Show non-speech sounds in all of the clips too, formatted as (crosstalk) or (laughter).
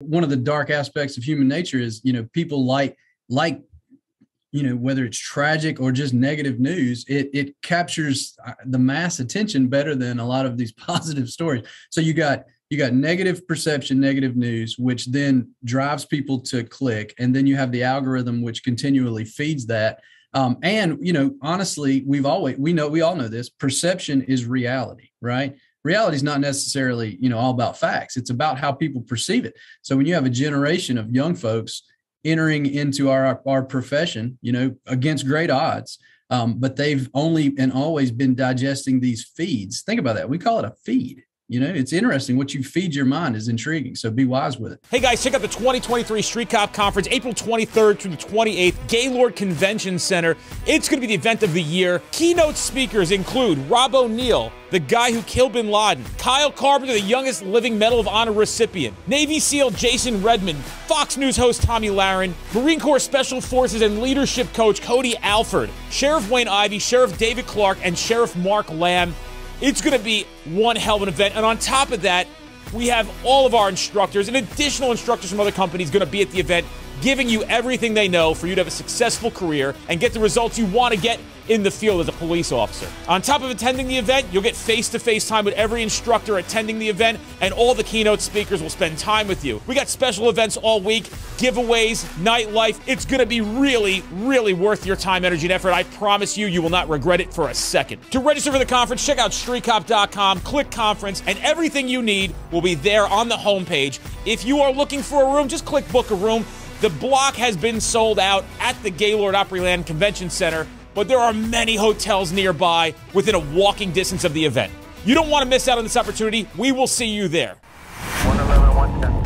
one of the dark aspects of human nature is, you know, people like like you know whether it's tragic or just negative news it it captures uh, the mass attention better than a lot of these (laughs) positive stories. So you got you got negative perception negative news which then drives people to click and then you have the algorithm which continually feeds that. Um, and you know honestly we've always we know we all know this perception is reality right reality is not necessarily you know all about facts. It's about how people perceive it. So when you have a generation of young folks entering into our our profession you know against great odds um, but they've only and always been digesting these feeds. Think about that. We call it a feed you know, it's interesting. What you feed your mind is intriguing. So be wise with it. Hey guys, check out the 2023 Street Cop Conference, April 23rd through the 28th, Gaylord Convention Center. It's going to be the event of the year. Keynote speakers include Rob O'Neill, the guy who killed bin Laden, Kyle Carpenter, the youngest living Medal of Honor recipient, Navy SEAL Jason Redman, Fox News host Tomi Lahren, Marine Corps Special Forces and Leadership Coach Cody Alford, Sheriff Wayne Ivey, Sheriff David Clarke, and Sheriff Mark Lamb. It's going to be one hell of an event. And on top of that, we have all of our instructors and additional instructors from other companies going to be at the event giving you everything they know for you to have a successful career and get the results you want to get in the field as a police officer. On top of attending the event, you'll get face to face time with every instructor attending the event, and all the keynote speakers will spend time with you. We got special events all week, giveaways, nightlife. It's going to be really, really worth your time, energy, and effort. I promise you, you will not regret it for a second. To register for the conference, check out streetcop.com, click conference, and everything you need will be there on the homepage. If you are looking for a room, just click book a room. The block has been sold out at the Gaylord Opryland Convention Center, but there are many hotels nearby within a walking distance of the event. You don't want to miss out on this opportunity. We will see you there. 111, 110.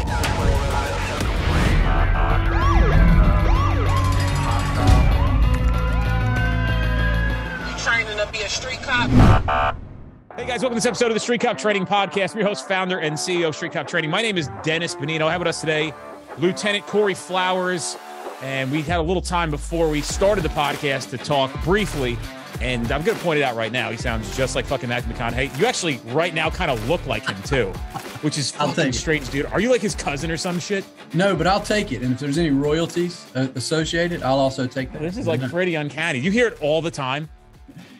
training to be a street cop? Hey guys, welcome to this episode of the Street Cop Training Podcast. I'm your host, founder, and CEO of Street Cop Training. My name is Dennis Benigno. I have with us today Lieutenant Kory Flowers. And we had a little time before we started the podcast to talk briefly. And I'm going to point it out right now. He sounds just like fucking Matthew McConaughey. You actually, right now, kind of look like him too, which is (laughs) fucking strange, dude. Are you like his cousin or some shit? No, but I'll take it. And if there's any royalties uh, associated, I'll also take that. This is like pretty uncanny. You hear it all the time.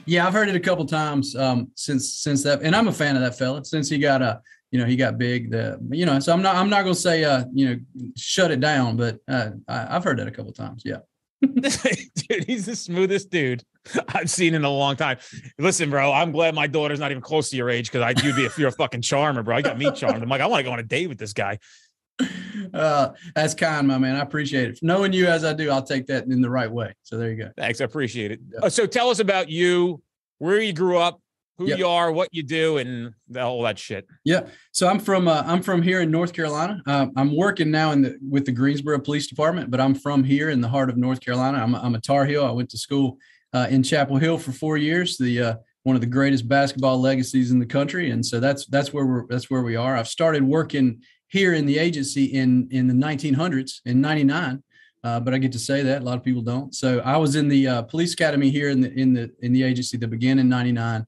Yeah, I've heard it a couple times um, since since that, and I'm a fan of that fella. Since he got a you know he got big the you know so i'm not i'm not going to say uh you know shut it down but uh I, have heard that a couple times yeah. (laughs) Dude he's the smoothest dude i've seen in a long time. Listen bro i'm glad my daughter's not even close to your age because i you'd be if you're a fucking charmer bro. I got me charmed. I'm like i want to go on a date with this guy. Uh that's kind my man. I appreciate it. Knowing you as i do i'll take that in the right way. So there you go. Thanks i appreciate it. Yeah. uh, so tell us about you where you grew up who yep. you are, what you do, and all that shit. Yeah. So I'm from uh, I'm from here in North Carolina. Uh, I'm working now in the with the Greensboro Police Department, but I'm from here in the heart of North Carolina. I'm a, I'm a Tar Heel. I went to school uh, in Chapel Hill for four years. The uh, one of the greatest basketball legacies in the country, and so that's that's where we're that's where we are. I've started working here in the agency in in the 1900s in '99. Uh, but I get to say that a lot of people don't. So I was in the uh, police academy here in the in the in the agency that began in '99,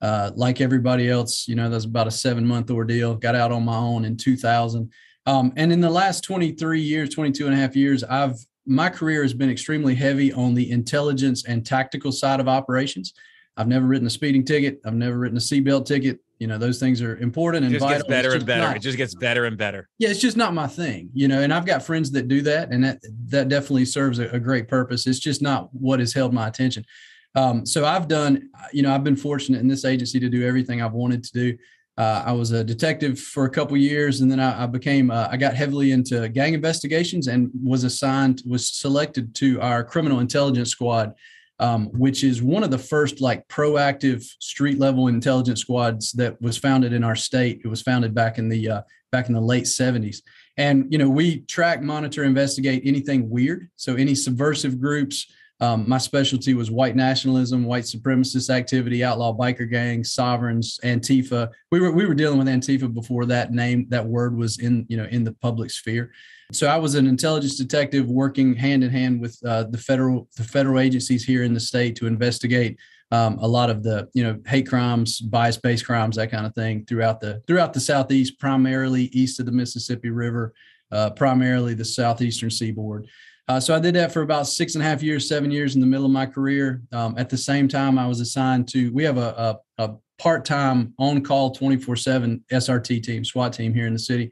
uh, like everybody else, you know, that's about a seven month ordeal. Got out on my own in 2000. Um, and in the last 23 years, 22 and a half years, I've my career has been extremely heavy on the intelligence and tactical side of operations. I've never written a speeding ticket. I've never written a seatbelt ticket. You know, those things are important and it just vital. gets better and better. Not, it just gets better and better. Yeah, it's just not my thing. You know, and I've got friends that do that, and that that definitely serves a, a great purpose. It's just not what has held my attention. Um, so I've done, you know, I've been fortunate in this agency to do everything I've wanted to do. Uh, I was a detective for a couple years, and then I, I became uh, I got heavily into gang investigations and was assigned was selected to our criminal intelligence squad, um, which is one of the first like proactive street level intelligence squads that was founded in our state. It was founded back in the uh, back in the late '70s, and you know we track, monitor, investigate anything weird. So any subversive groups. Um, my specialty was white nationalism, white supremacist activity, outlaw biker gangs, sovereigns, Antifa. We were we were dealing with Antifa before that name that word was in you know in the public sphere. So I was an intelligence detective working hand in hand with uh, the federal the federal agencies here in the state to investigate um, a lot of the you know hate crimes, bias based crimes, that kind of thing throughout the throughout the southeast, primarily east of the Mississippi River uh, primarily the southeastern seaboard. Uh, so I did that for about six and a half years, seven years in the middle of my career. Um, at the same time, I was assigned to. We have a, a, a part-time on-call 24/7 SRT team, SWAT team here in the city.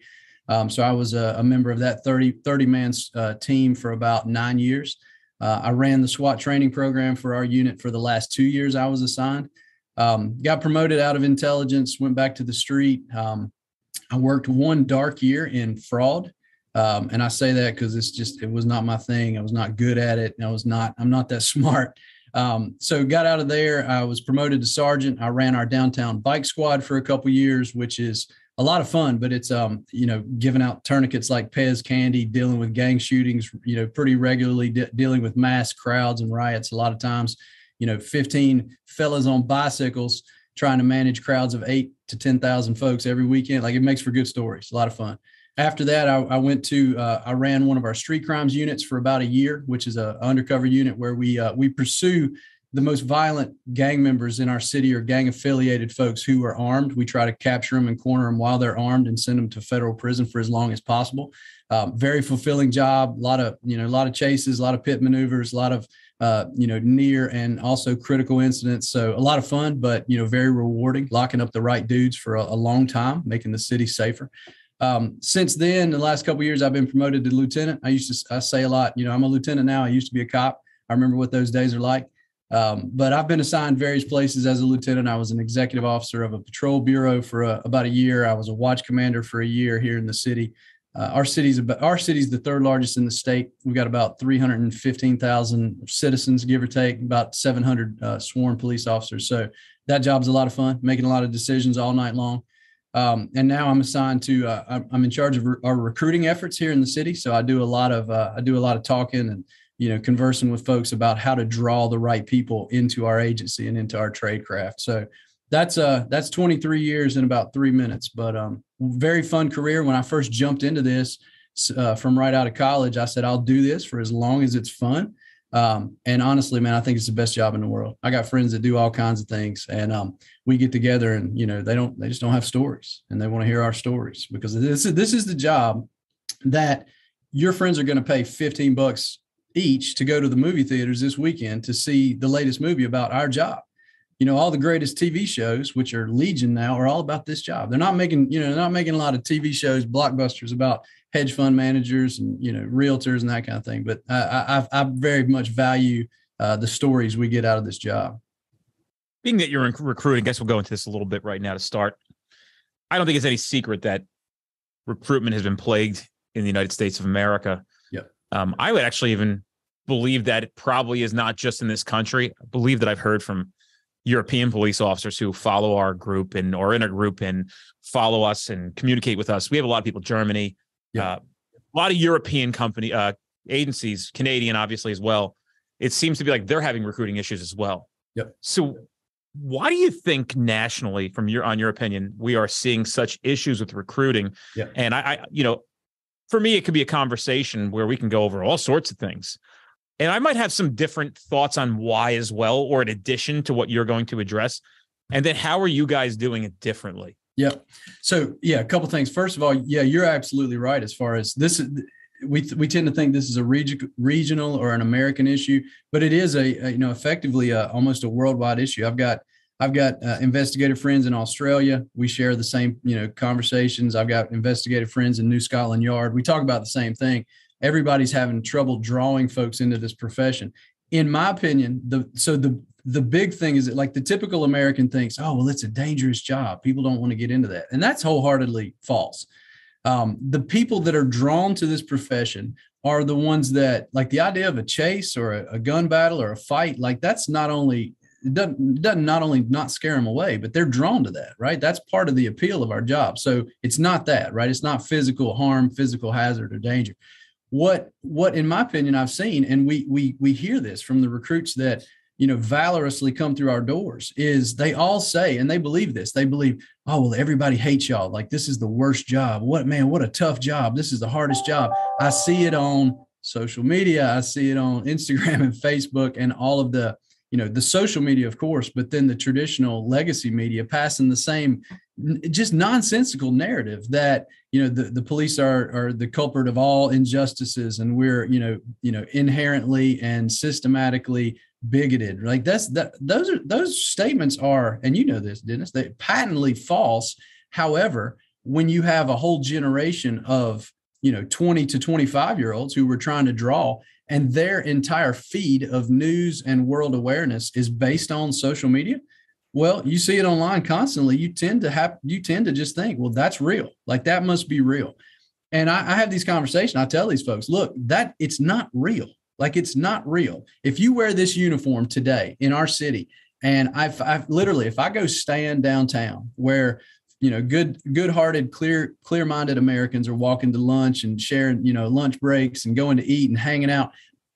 Um, so I was a, a, member of that 30 30 man uh, team for about nine years. Uh, I ran the SWAT training program for our unit for the last two years I was assigned. Um, got promoted out of intelligence, went back to the street. Um, I worked one dark year in fraud. Um, and I say that because it's just, it was not my thing. I was not good at it. I was not, I'm not that (laughs) smart. Um, so got out of there. I was promoted to sergeant. I ran our downtown bike squad for a couple years, which is a lot of fun, but it's, um, you know, giving out tourniquets like Pez candy, dealing with gang shootings, you know, pretty regularly de- dealing with mass crowds and riots. A lot of times, you know, 15 fellas on bicycles trying to manage crowds of eight to 10,000 folks every weekend. Like it makes for good stories, a lot of fun. After that, I, I went to, uh, I ran one of our street crimes units for about a year, which is a undercover unit where we, uh, we pursue the most violent gang members in our city or gang affiliated folks who are armed. We try to capture them and corner them while they're armed and send them to federal prison for as long as possible. Um, very fulfilling job. A lot of you know, a lot of chases, a lot of pit maneuvers, a lot of uh, you know, near and also critical incidents. So a lot of fun, but you know, very rewarding. Locking up the right dudes for a, a long time, making the city safer. Um, since then, the last couple years, I've been promoted to lieutenant. I used to I say a lot. You know, I'm a lieutenant now. I used to be a cop. I remember what those days are like. Um, but I've been assigned various places as a lieutenant. I was an executive officer of a patrol bureau for a, about a year. I was a watch commander for a year here in the city. Uh, our city's about, our city's the third largest in the state. We've got about 315,000 citizens, give or take, about 700 uh, sworn police officers. So that job's a lot of fun, making a lot of decisions all night long. Um, and now I'm assigned to uh, I'm in charge of our recruiting efforts here in the city. So I do a lot of uh, I do a lot of talking and you know, conversing with folks about how to draw the right people into our agency and into our trade craft. So that's uh that's 23 years in about three minutes, but um very fun career. When I first jumped into this uh, from right out of college, I said I'll do this for as long as it's fun. Um, and honestly, man, I think it's the best job in the world. I got friends that do all kinds of things, and um, we get together, and you know, they don't, they just don't have stories, and they want to hear our stories because this is this is the job that your friends are going to pay 15 bucks each to go to the movie theaters this weekend to see the latest movie about our job. You know, all the greatest TV shows, which are legion now, are all about this job. They're not making, you know, they're not making a lot of TV shows, blockbusters about hedge fund managers and you know realtors and that kind of thing. But I, I, I very much value uh, the stories we get out of this job. Being that you're in recruiting, I guess we'll go into this a little bit right now to start. I don't think it's any secret that recruitment has been plagued in the United States of America. Yeah. Um, I would actually even believe that it probably is not just in this country. I believe that I've heard from European police officers who follow our group and or in a group and follow us and communicate with us. We have a lot of people, Germany, yeah. uh, a lot of European company uh, agencies, Canadian obviously as well. It seems to be like they're having recruiting issues as well. Yep. So why do you think nationally, from your on your opinion, we are seeing such issues with recruiting? Yeah. And I, I, you know, for me, it could be a conversation where we can go over all sorts of things. And I might have some different thoughts on why as well, or in addition to what you're going to address. And then how are you guys doing it differently? Yeah. So yeah, a couple things. First of all, yeah, you're absolutely right. As far as this is, we we tend to think this is a reg- regional or an American issue, but it is a, a you know effectively a, almost a worldwide issue. I've got I've got uh, investigative friends in Australia. We share the same you know conversations. I've got investigative friends in New Scotland Yard. We talk about the same thing everybody's having trouble drawing folks into this profession. In my opinion, the so the the big thing is that like the typical American thinks, oh well, it's a dangerous job. People don't want to get into that, and that's wholeheartedly false. Um, the people that are drawn to this profession are the ones that like the idea of a chase or a, a gun battle or a fight. Like that's not only it doesn't, doesn't not only not scare them away, but they're drawn to that, right? That's part of the appeal of our job. So it's not that, right? It's not physical harm, physical hazard, or danger what what in my opinion I've seen, and we we we hear this from the recruits that you know valorously come through our doors is they all say and they believe this they believe oh well everybody hates y'all. Like this is the worst job. What man what a tough job. This is the hardest job. I see it on social media. I see it on (laughs) instagram and facebook and all of the you know the social media of course but then the traditional legacy media passing the same just nonsensical narrative that you know the, the police are are the culprit of all injustices and we're you know you know inherently and systematically bigoted. Like that's that those are those statements are and you know this dennis they patently false. However when you have a whole generation of you know 20 to 25 year olds who were trying to draw and their entire feed of news and world awareness is based on social media well you see it online constantly you tend to have you tend to just think well that's real. Like that must be real. And I, I have these conversations i tell these folks look that it's not real like it's not real. If you wear this uniform today in our city and I've, I've literally if i go stand downtown where you know good good-hearted clear clear-minded americans are walking to lunch and sharing you know lunch breaks and going to eat and hanging out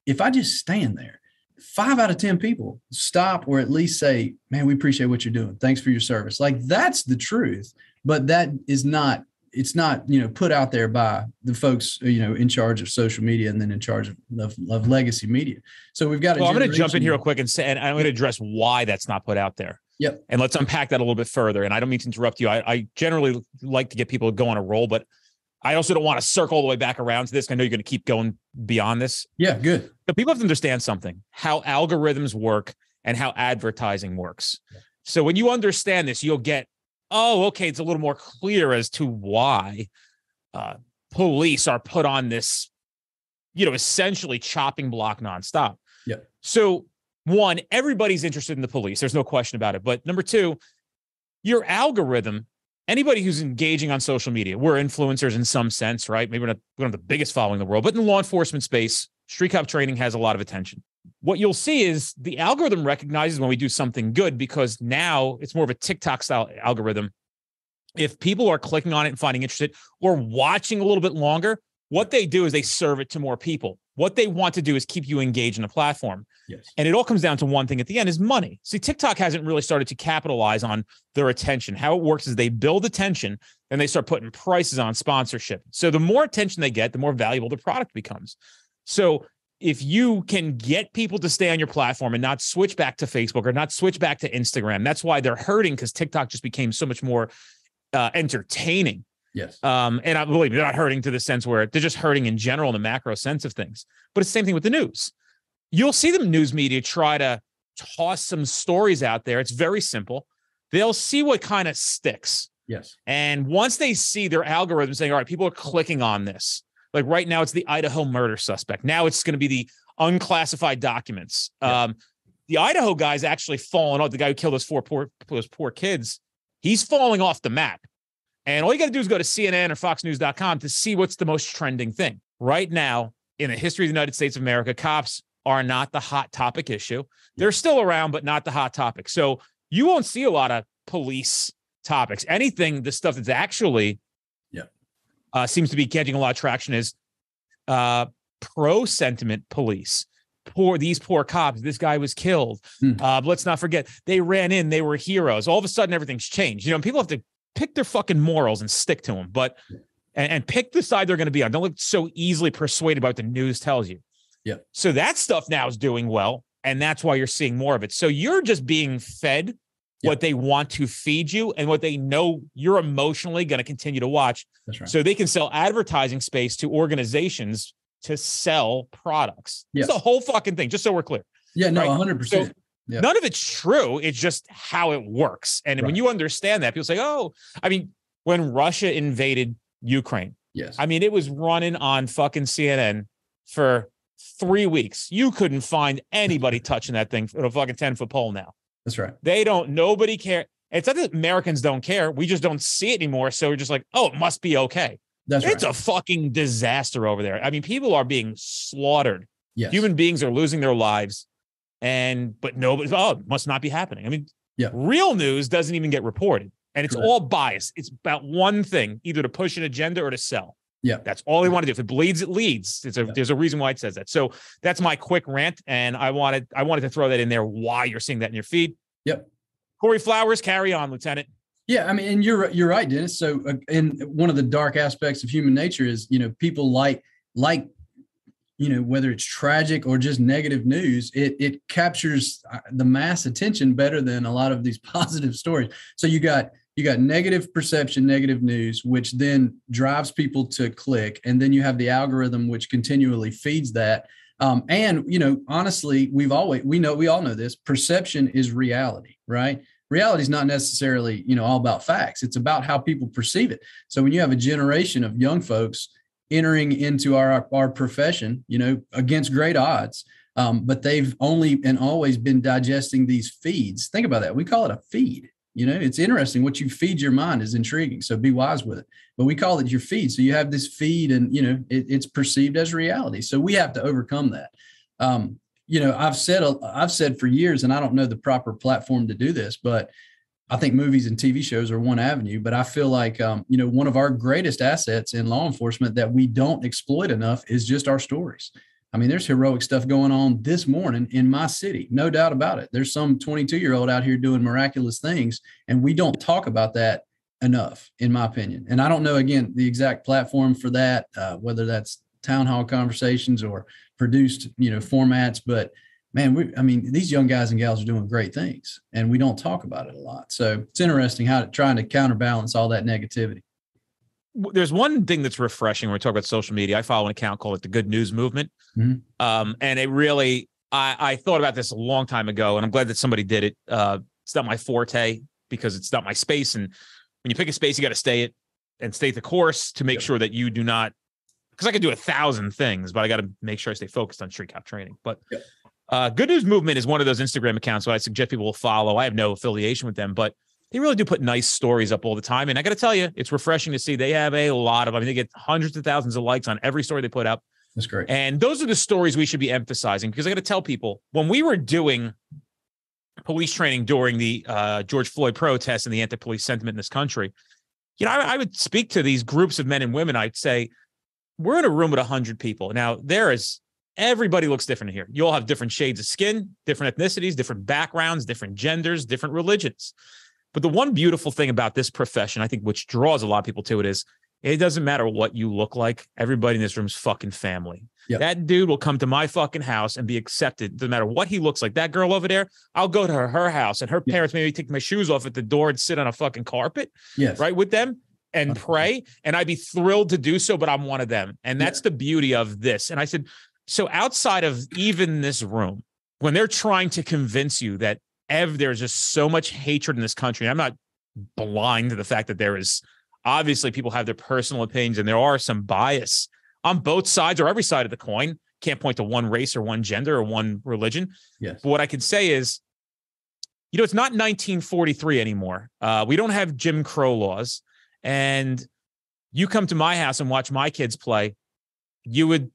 if i just stand there five out of ten people stop or at least say man we appreciate what you're doing. Thanks for your service. Like that's the truth but that is not it's not you know put out there by the folks you know in charge of social media and then in charge of, of, of legacy media so we've got well i'm going to jump in here real quick and say and i'm going to address why that's not put out there Yep. And let's unpack that a little bit further. And I don't mean to interrupt you. I, I generally like to get people to go on a roll, but I also don't want to circle all the way back around to this. I know you're going to keep going beyond this. Yeah, good. But people have to understand something how algorithms work and how advertising works. So when you understand this, you'll get, oh, okay, it's a little more clear as to why uh, police are put on this, you know, essentially chopping block nonstop. Yeah. So one, everybody's interested in the police. There's no question about it. But number two, your algorithm, anybody who's engaging on social media, we're influencers in some sense, right? Maybe we're not, we don't have the biggest following in the world, but in the law enforcement space, street cop training has a lot of attention. What you'll see is the algorithm recognizes when we do something good because now it's more of a TikTok style algorithm. If people are clicking on it and finding interested or watching a little bit longer, what they do is they serve it to more people. What they want to do is keep you engaged in a platform. Yes. And it all comes down to one thing at the end is money. See, TikTok hasn't really started to capitalize on their attention. How it works is they build attention and they start putting prices on sponsorship. So the more attention they get, the more valuable the product becomes. So if you can get people to stay on your platform and not switch back to Facebook or not switch back to Instagram, that's why they're hurting because TikTok just became so much more uh, entertaining Yes. Um, and I believe they're not hurting to the sense where they're just hurting in general in the macro sense of things. But it's the same thing with the news. You'll see the news media try to toss some stories out there. It's very simple. They'll see what kind of sticks. Yes. And once they see their algorithm saying, all right, people are clicking on this. Like right now, it's the Idaho murder suspect. Now it's going to be the unclassified documents. Yeah. Um, the Idaho guy's actually fallen off. The guy who killed those four poor those poor kids, he's falling off the map. And all you got to do is go to CNN or FoxNews.com to see what's the most trending thing. Right now, in the history of the United States of America, cops are not the hot topic issue. They're still around, but not the hot topic. So you won't see a lot of police topics. Anything, the stuff that's actually. Uh, seems to be catching a lot of traction is uh, pro sentiment police. Poor these poor cops. This guy was killed. Hmm. Uh, let's not forget they ran in. They were heroes. All of a sudden, everything's changed. You know, people have to pick their fucking morals and stick to them. But and, and pick the side they're going to be on. Don't look so easily persuaded by what the news tells you. Yeah. So that stuff now is doing well, and that's why you're seeing more of it. So you're just being fed what they want to feed you and what they know you're emotionally going to continue to watch. That's right. So they can sell advertising space to organizations to sell products. Yes. It's the whole fucking thing, just so we're clear. Yeah, no, Right. 100%. So Yeah. None of it's true. It's just how it works. And when you understand that, people say, oh, I mean, when Russia invaded Ukraine, yes. I mean, it was running on fucking CNN for three weeks. You couldn't find anybody (laughs) touching that thing with a fucking 10 foot pole now. That's right. They don't, nobody care. It's not that Americans don't care. We just don't see it anymore. So we're just like, oh, it must be okay. That's it's right. a fucking disaster over there. I mean, people are being slaughtered. yes. Human beings are losing their lives. And, but nobody, oh, it must not be happening. I mean, Yeah. real news doesn't even get reported. And it's Correct. all biased. It's about one thing, either to push an agenda or to sell. Yeah. That's all they want to do. If it bleeds, it leads. It's a, Yeah. There's a reason why it says that. So that's my quick rant. And I wanted I wanted to throw that in there why you're seeing that in your feed. Yep. Kory Flowers, carry on, Lieutenant. Yeah, I mean, and you're you're right, Dennis. So, uh, and one of the dark aspects of human nature is, you know, people like like, you know, whether it's tragic or just negative news, it it captures uh, the mass attention better than a lot of these (laughs) positive stories. So you got you got negative perception, negative news, which then drives people to click. And then you have the algorithm, which continually feeds that. Um, and, you know, honestly, we've always, we know, we all know this perception is reality, right? Reality is not necessarily, you know, all about facts. It's about how people perceive it. So when you have a generation of young folks entering into our, our profession, you know, against great odds, um, but they've only and always been digesting these feeds. Think about that. We call it a feed. You know, it's interesting. What you feed your mind is intriguing. So be wise with it. But we call it your feed. So you have this feed, and you know it, it's perceived as reality. So we have to overcome that. Um, you know, I've said I've said for years, and I don't know the proper platform to do this, but I think movies and TV shows are one avenue. But I feel like um, you know one of our greatest assets in law enforcement that we don't exploit enough is just our stories. I mean, there's heroic stuff going on this morning in my city, no doubt about it. There's some 22 year old out here doing miraculous things, and we don't talk about that enough, in my opinion. And I don't know, again, the exact platform for that, uh, whether that's town hall conversations or produced, you know, formats, but man, we, I mean, these young guys and gals are doing great things, and we don't talk about it a lot. So it's interesting how to, trying to counterbalance all that negativity there's one thing that's refreshing when we talk about social media. I follow an account called it the Good News Movement, mm-hmm. um, and it really I, I, thought about this a long time ago, and I'm glad that somebody did it. Uh, it's not my forte because it's not my space, and when you pick a space, you got to stay it and stay the course to make yep. sure that you do not. Because I could do a thousand things, but I got to make sure I stay focused on street cop training. But yep. uh, Good News Movement is one of those Instagram accounts so I suggest people will follow. I have no affiliation with them, but they really do put nice stories up all the time. And I got to tell you, it's refreshing to see they have a lot of, I mean, they get hundreds of thousands of likes on every story they put up. That's great. And those are the stories we should be emphasizing because I got to tell people when we were doing police training during the uh, George Floyd protests and the anti police sentiment in this country, you know, I, I would speak to these groups of men and women. I'd say, we're in a room with 100 people. Now, there is everybody looks different here. You all have different shades of skin, different ethnicities, different backgrounds, different genders, different religions. But the one beautiful thing about this profession, I think, which draws a lot of people to it, is it doesn't matter what you look like. Everybody in this room's fucking family. Yep. That dude will come to my fucking house and be accepted. Doesn't matter what he looks like. That girl over there, I'll go to her, her house, and her yep. parents maybe take my shoes off at the door and sit on a fucking carpet, yes. right, with them and pray. And I'd be thrilled to do so, but I'm one of them. And that's yeah. the beauty of this. And I said, so outside of even this room, when they're trying to convince you that ev- there's just so much hatred in this country. I'm not blind to the fact that there is obviously people have their personal opinions and there are some bias on both sides or every side of the coin. Can't point to one race or one gender or one religion. Yes. But what I can say is, you know, it's not 1943 anymore. Uh, we don't have Jim Crow laws. And you come to my house and watch my kids play, you would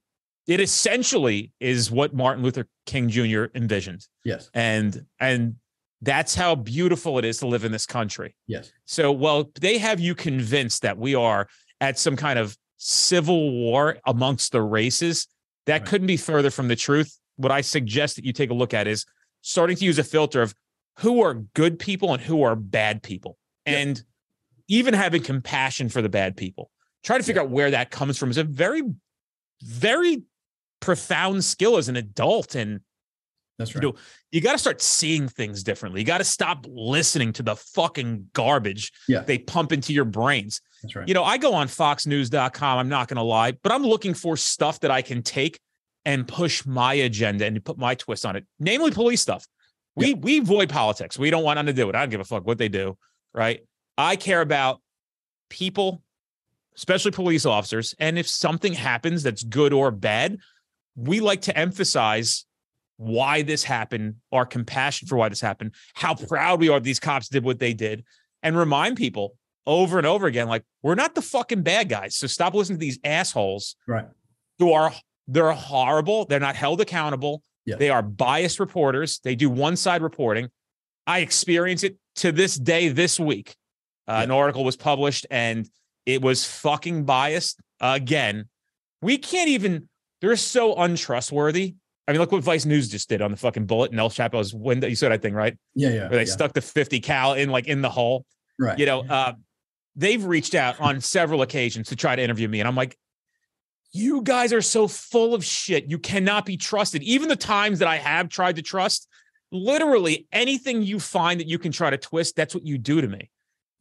it essentially is what Martin Luther King Jr. envisioned. Yes. And and that's how beautiful it is to live in this country. Yes. So, well, they have you convinced that we are at some kind of civil war amongst the races. That right. couldn't be further from the truth. What I suggest that you take a look at is starting to use a filter of who are good people and who are bad people. Yep. And even having compassion for the bad people. Try to figure yep. out where that comes from is a very, very profound skill as an adult and that's right. You, know, you got to start seeing things differently. You got to stop listening to the fucking garbage yeah. they pump into your brains. That's right. You know, I go on foxnews.com, I'm not going to lie, but I'm looking for stuff that I can take and push my agenda and put my twist on it, namely police stuff. We yeah. we avoid politics. We don't want them to do it. I don't give a fuck what they do, right? I care about people, especially police officers, and if something happens that's good or bad, we like to emphasize why this happened, our compassion for why this happened, how proud we are these cops did what they did, and remind people over and over again, like we're not the fucking bad guys. So stop listening to these assholes, right? Who are they're horrible. They're not held accountable. Yeah. They are biased reporters. They do one side reporting. I experience it to this day. This week, uh, yeah. an article was published and it was fucking biased again. We can't even. They're so untrustworthy I mean, look what Vice News just did on the fucking bullet in El Chapo's window. You saw that thing, right? Yeah, yeah. Where they yeah. stuck the 50 cal in like in the hole. Right. You know, uh, they've reached out on several occasions to try to interview me. And I'm like, you guys are so full of shit. You cannot be trusted. Even the times that I have tried to trust, literally anything you find that you can try to twist, that's what you do to me.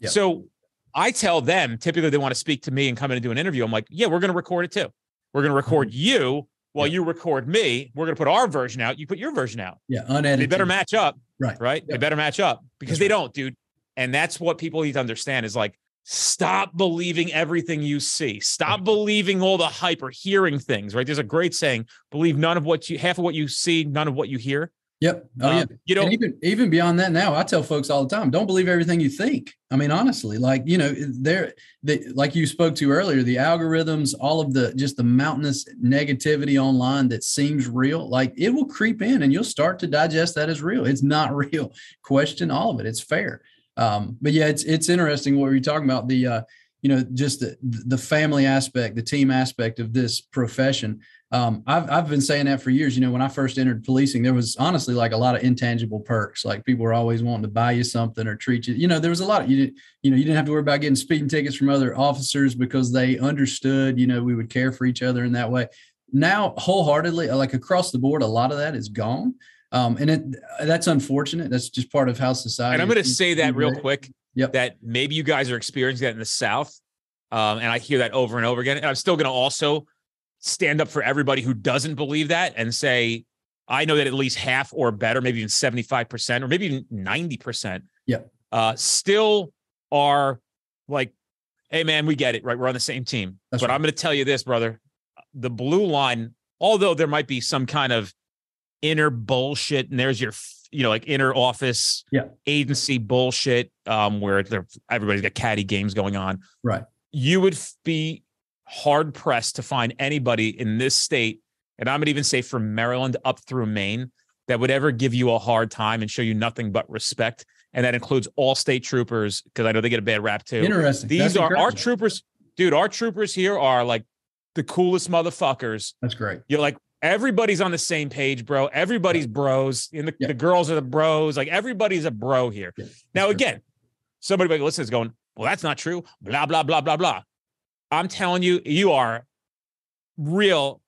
Yep. So I tell them typically they want to speak to me and come in and do an interview. I'm like, yeah, we're going to record it too. We're going to record you while Yep. you record me. We're going to put our version out. You put your version out. Yeah, unedited. They better match up, Right. right? They better match up because That's they right. don't, dude. And that's what people need to understand is like, stop believing everything you see. Stop believing all the hype or hearing things, right? There's a great saying, believe none of what you, half of what you see, none of what you hear. Yep. Oh yeah. Um, You know, and even even beyond that now i tell folks all the time don't believe everything you think. I mean honestly like you know there the like you spoke to earlier the algorithms all of the just the mountainous negativity online that seems real like it will creep in and you'll start to digest that as real. It's not (laughs) real. Question all of it. It's fair. Um but yeah it's it's interesting what you're talking about the uh you know just the the family aspect the team aspect of this profession um, I've I've been saying that for years. You know, when I first entered policing, there was honestly like a lot of intangible perks. Like people were always wanting to buy you something or treat you. You know, there was a lot of you. didn't- You know, you didn't have to worry about getting speeding tickets from other officers because they understood. You know, we would care for each other in that way. Now, wholeheartedly, like across the board, a lot of that is gone. Um, and it that's unfortunate. That's just part of how society. and I'm going to say that real quick Yep. that maybe you guys are experiencing that in the South. Um, and I hear that over and over again. And I'm still going to also stand up for everybody who doesn't believe that and say, I know that at least half or better, maybe even 75% or maybe even 90%, Yep. uh, still are like, hey, man, we get it, right? We're on the same team. That's but right. I'm going to tell you this, brother. The blue line, although there might be some kind of inner bullshit, and there's your, you know, like inner office Yeah. agency bullshit, um, where everybody's got caddy games going on. Right. You would be hard pressed to find anybody in this state, and I'm gonna even say from Maryland up through Maine, that would ever give you a hard time and show you nothing but respect. And that includes all state troopers, because I know they get a bad rap too. Interesting. These That's are our troopers, dude. Our troopers here are like the coolest motherfuckers. That's great. You're like everybody's on the same page, bro. Everybody's bros. And the, Yeah. the girls are the bros. Like everybody's a bro here. Yeah, Now, true. again, somebody listen is going, well, that's not true. Blah, blah, blah, blah, blah. I'm telling you, you are real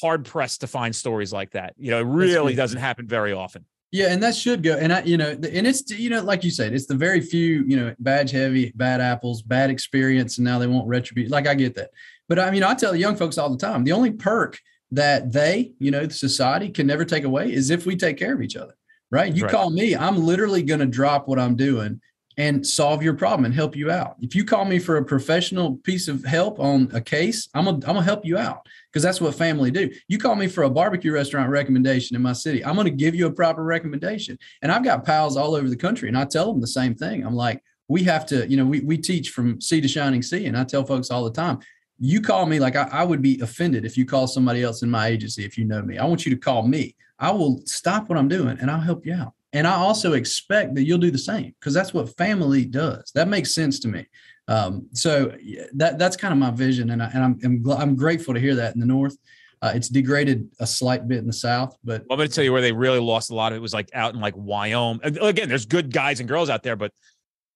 hard pressed to find stories like that. You know, it really doesn't happen very often. Yeah, and that should go. And I, you know, and it's you know, like you said, it's the very few, you know, badge heavy, bad apples, bad experience, and now they won't retribute. Like I get that, but I mean, I tell the young folks all the time, the only perk that they, you know, the society can never take away is if we take care of each other. Right? You Right. call me, I'm literally going to drop what I'm doing and solve your problem and help you out. If you call me for a professional piece of help on a case, I'm gonna, I'm gonna help you out because that's what family do. You call me for a barbecue restaurant recommendation in my city, I'm to give you a proper recommendation. And I've got pals all over the country, and I tell them the same thing. I'm like, we have to, you know, we we teach from sea to shining sea, and I tell folks all the time. You call me like I, I would be offended if you call somebody else in my agency if you know me. I want you to call me. I will stop what I'm doing and I'll help you out. And I also expect that you'll do the same because that's what family does. That makes sense to me. Um, so that that's kind of my vision, and I, and I'm I'm, gl- I'm grateful to hear that in the north. Uh, it's degraded a slight bit in the south, but Well, I'm going to tell you where they really lost a lot of it was like out in like Wyoming. Again, there's good guys and girls out there, but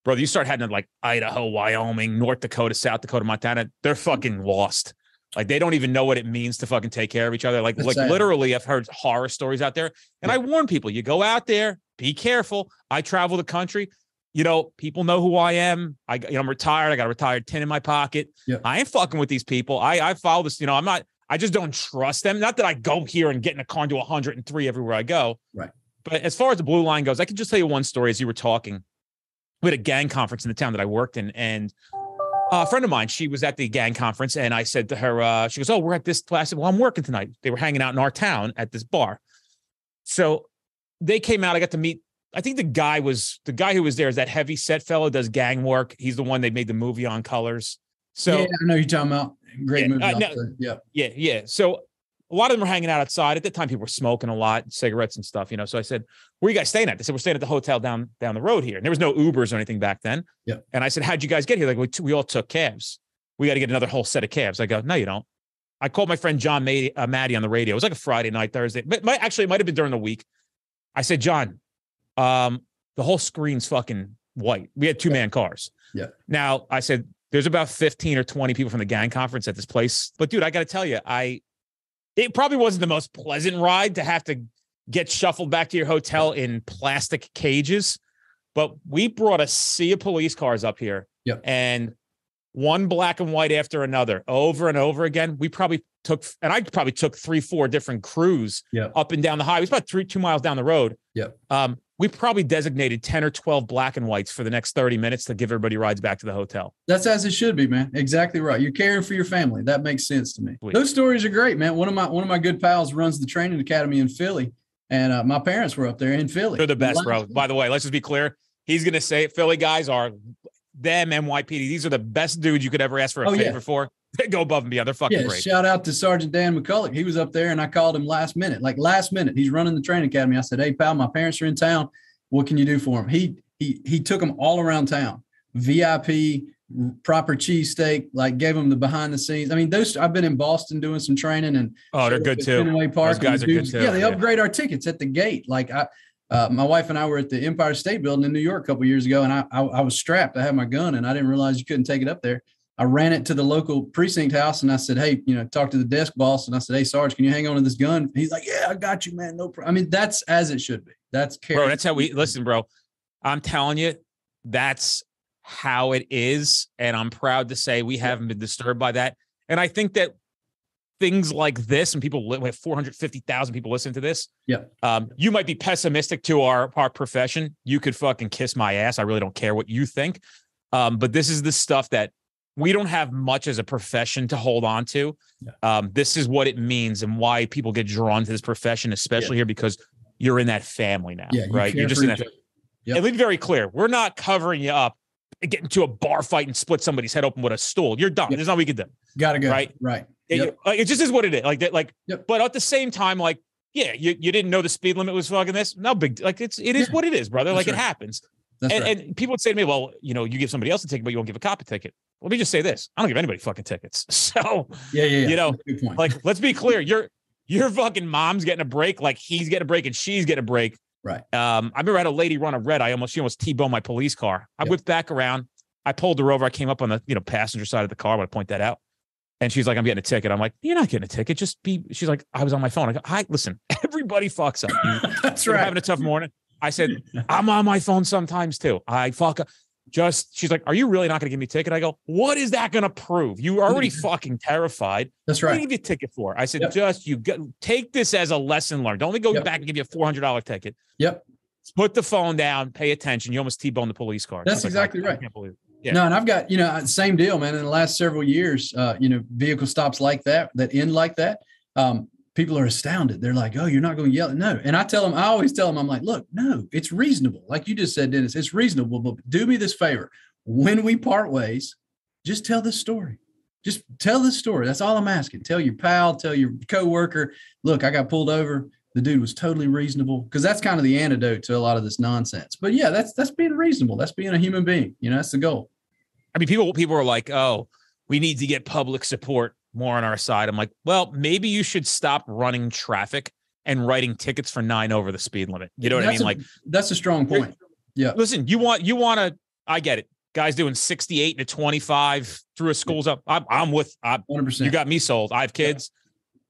brother, you start heading to like Idaho, Wyoming, North Dakota, South Dakota, Montana, they're fucking lost. Like they don't even know what it means to fucking take care of each other. Like, That's like sad. literally, I've heard horror stories out there. And I warn people, you go out there, be careful. I travel the country. You know, people know who I am. I, you know, I'm retired. I got a retired tin in my pocket. Yeah. I ain't fucking with these people. I, I follow this. You know, I'm not. I just don't trust them. Not that I go here and get in a car and do 103 everywhere I go. Right. But as far as the blue line goes, I can just tell you one story as you were talking. We had a gang conference in the town that I worked in, and a friend of mine, she was at the gang conference, and I said to her, uh, she goes, "Oh, we're at this." I said, "Well, I'm working tonight." They were hanging out in our town at this bar. So they came out. I got to meet. I think the guy was the guy who was there is that heavy set fellow does gang work. He's the one they made the movie on Colors. So yeah, I know you're talking about great Yeah, movie. uh, no, yeah, yeah, yeah. So a lot of them were hanging out outside. At the time, people were smoking a lot, cigarettes and stuff, you know. So I said, Where are you guys staying at? They said, We're staying at the hotel down down the road here. And there was no Ubers or anything back then. Yeah. And I said, How'd you guys get here? Like, we, we all took cabs. We got to get another whole set of cabs. I go, No, you don't. I called my friend John Mady, uh, Maddie on the radio. It was like a Friday night, Thursday, but might, actually, it might have been during the week. I said, John, um, the whole screen's fucking white. We had two man cars. Yeah. Now I said, there's about 15 or 20 people from the gang conference at this place. But dude, I got to tell you, I, it probably wasn't the most pleasant ride to have to get shuffled back to your hotel in plastic cages. but we brought a sea of police cars up here. Yep. And one black and white after another over and over again. We probably took, and I probably took three, four different crews Yep. up and down the highway. It's about three, two miles down the road. Yep. Um, we probably designated 10 or 12 black and whites for the next 30 minutes to give everybody rides back to the hotel. That's as it should be, man. Exactly right. You're caring for your family. That makes sense to me. Sweet. Those stories are great, man. One of my one of my good pals runs the training academy in Philly, and uh, my parents were up there in Philly. They're the best, bro. By the way, let's just be clear. He's going to say it. Philly guys are them NYPD. These are the best dudes you could ever ask for a Oh, yeah. favor for. (laughs) They go above and beyond. They're fucking Yeah, great. shout out to Sergeant Dan McCulloch. He was up there, and I called him last minute, like last minute. He's running the training academy. I said, "Hey, pal, my parents are in town. What can you do for him?" He he he took them all around town. VIP, proper cheesesteak, like gave them the behind the scenes. I mean, those. I've been in Boston doing some training, and oh, they're good too. Fenway Park, Those guys are the good too, Yeah, they yeah. upgrade our tickets at the gate. Like I, uh, my wife and I were at the Empire State Building in New York a couple years ago, and I, I I was strapped. I had my gun, and I didn't realize you couldn't take it up there. I ran it to the local precinct house, and I said, "Hey, you know, talk to the desk boss." And I said, "Hey, Sarge, can you hang on to this gun?" And he's like, "Yeah, I got you, man. No problem." I mean, that's as it should be. That's care. bro. That's how we listen, bro. I'm telling you, that's how it is, and I'm proud to say we haven't been disturbed by that. And I think that things like this, and people we have 450,000 people listening to this. Yeah. Um, you might be pessimistic to our our profession. You could fucking kiss my ass. I really don't care what you think. Um, but this is the stuff that we don't have much as a profession to hold on to. Yeah. Um, this is what it means and why people get drawn to this profession, especially here because you're in that family now, Yeah, you right? You're just in that. Yep. And be very clear: we're not covering you up, get into a bar fight and split somebody's head open with a stool. You're done. Yep. There's nothing we can do. Gotta go. Right. Right. It, Yep. like, it just is what it is. Like that. Like, Yep. but at the same time, like, yeah, you, you didn't know the speed limit was fucking this. No big. Like it's it is Yeah. what it is, brother. That's like it happens. And, right. and people would say to me, well, you know, you give somebody else a ticket, but you won't give a cop a ticket. Let me just say this: I don't give anybody fucking tickets. (laughs) So, yeah, yeah, yeah. you know, That's a good point. like, let's be clear: your your fucking mom's getting a break, like he's getting a break, and she's getting a break. Right. Um, I remember I had a lady run a red. I almost she almost t-boned my police car. I Yep. whipped back around. I pulled her over. I came up on the you know passenger side of the car. I want to point that out. And she's like, "I'm getting a ticket." I'm like, "You're not getting a ticket. Just be." She's like, "I was on my phone." I go, "Hi, listen. (laughs) Everybody fucks up. You, (laughs) That's you're right. having a tough morning." I said, (laughs) "I'm on my phone sometimes too. I fuck up." Just she's like, "Are you really not going to give me a ticket?" I go, "What is that going to prove? You already fucking terrified. That's What do right. you give you a ticket for?" I said, Yep. "Just you go, take this as a lesson learned. Don't let me go Yep. back and give you a four hundred dollar ticket. Yep. Put the phone down. Pay attention. You almost t-boned the police car." That's like, exactly I right. can't believe it. Yeah. No, and I've got, you know, same deal, man. In the last several years, uh, you know, vehicle stops like that, that end like that, um, people are astounded. They're like, oh, you're not going to yell. No. And I tell them, I always tell them, I'm like, look, no, it's reasonable. Like you just said, Dennis, it's reasonable, but do me this favor. When we part ways, just tell this story. Just tell this story. That's all I'm asking. Tell your pal, tell your coworker, look, I got pulled over. The dude was totally reasonable because that's kind of the antidote to a lot of this nonsense. But yeah, that's that's being reasonable. That's being a human being. You know, that's the goal. I mean, people people are like, "Oh, we need to get public support more on our side." I'm like, "Well, maybe you should stop running traffic and writing tickets for nine over the speed limit." You know what I mean? a- Like, that's a strong point. Yeah. listen, you want you want to. I get it. Guys doing 68 to 25 through a school zone. I'm, I'm with. I, 100%. you got me sold. I have kids,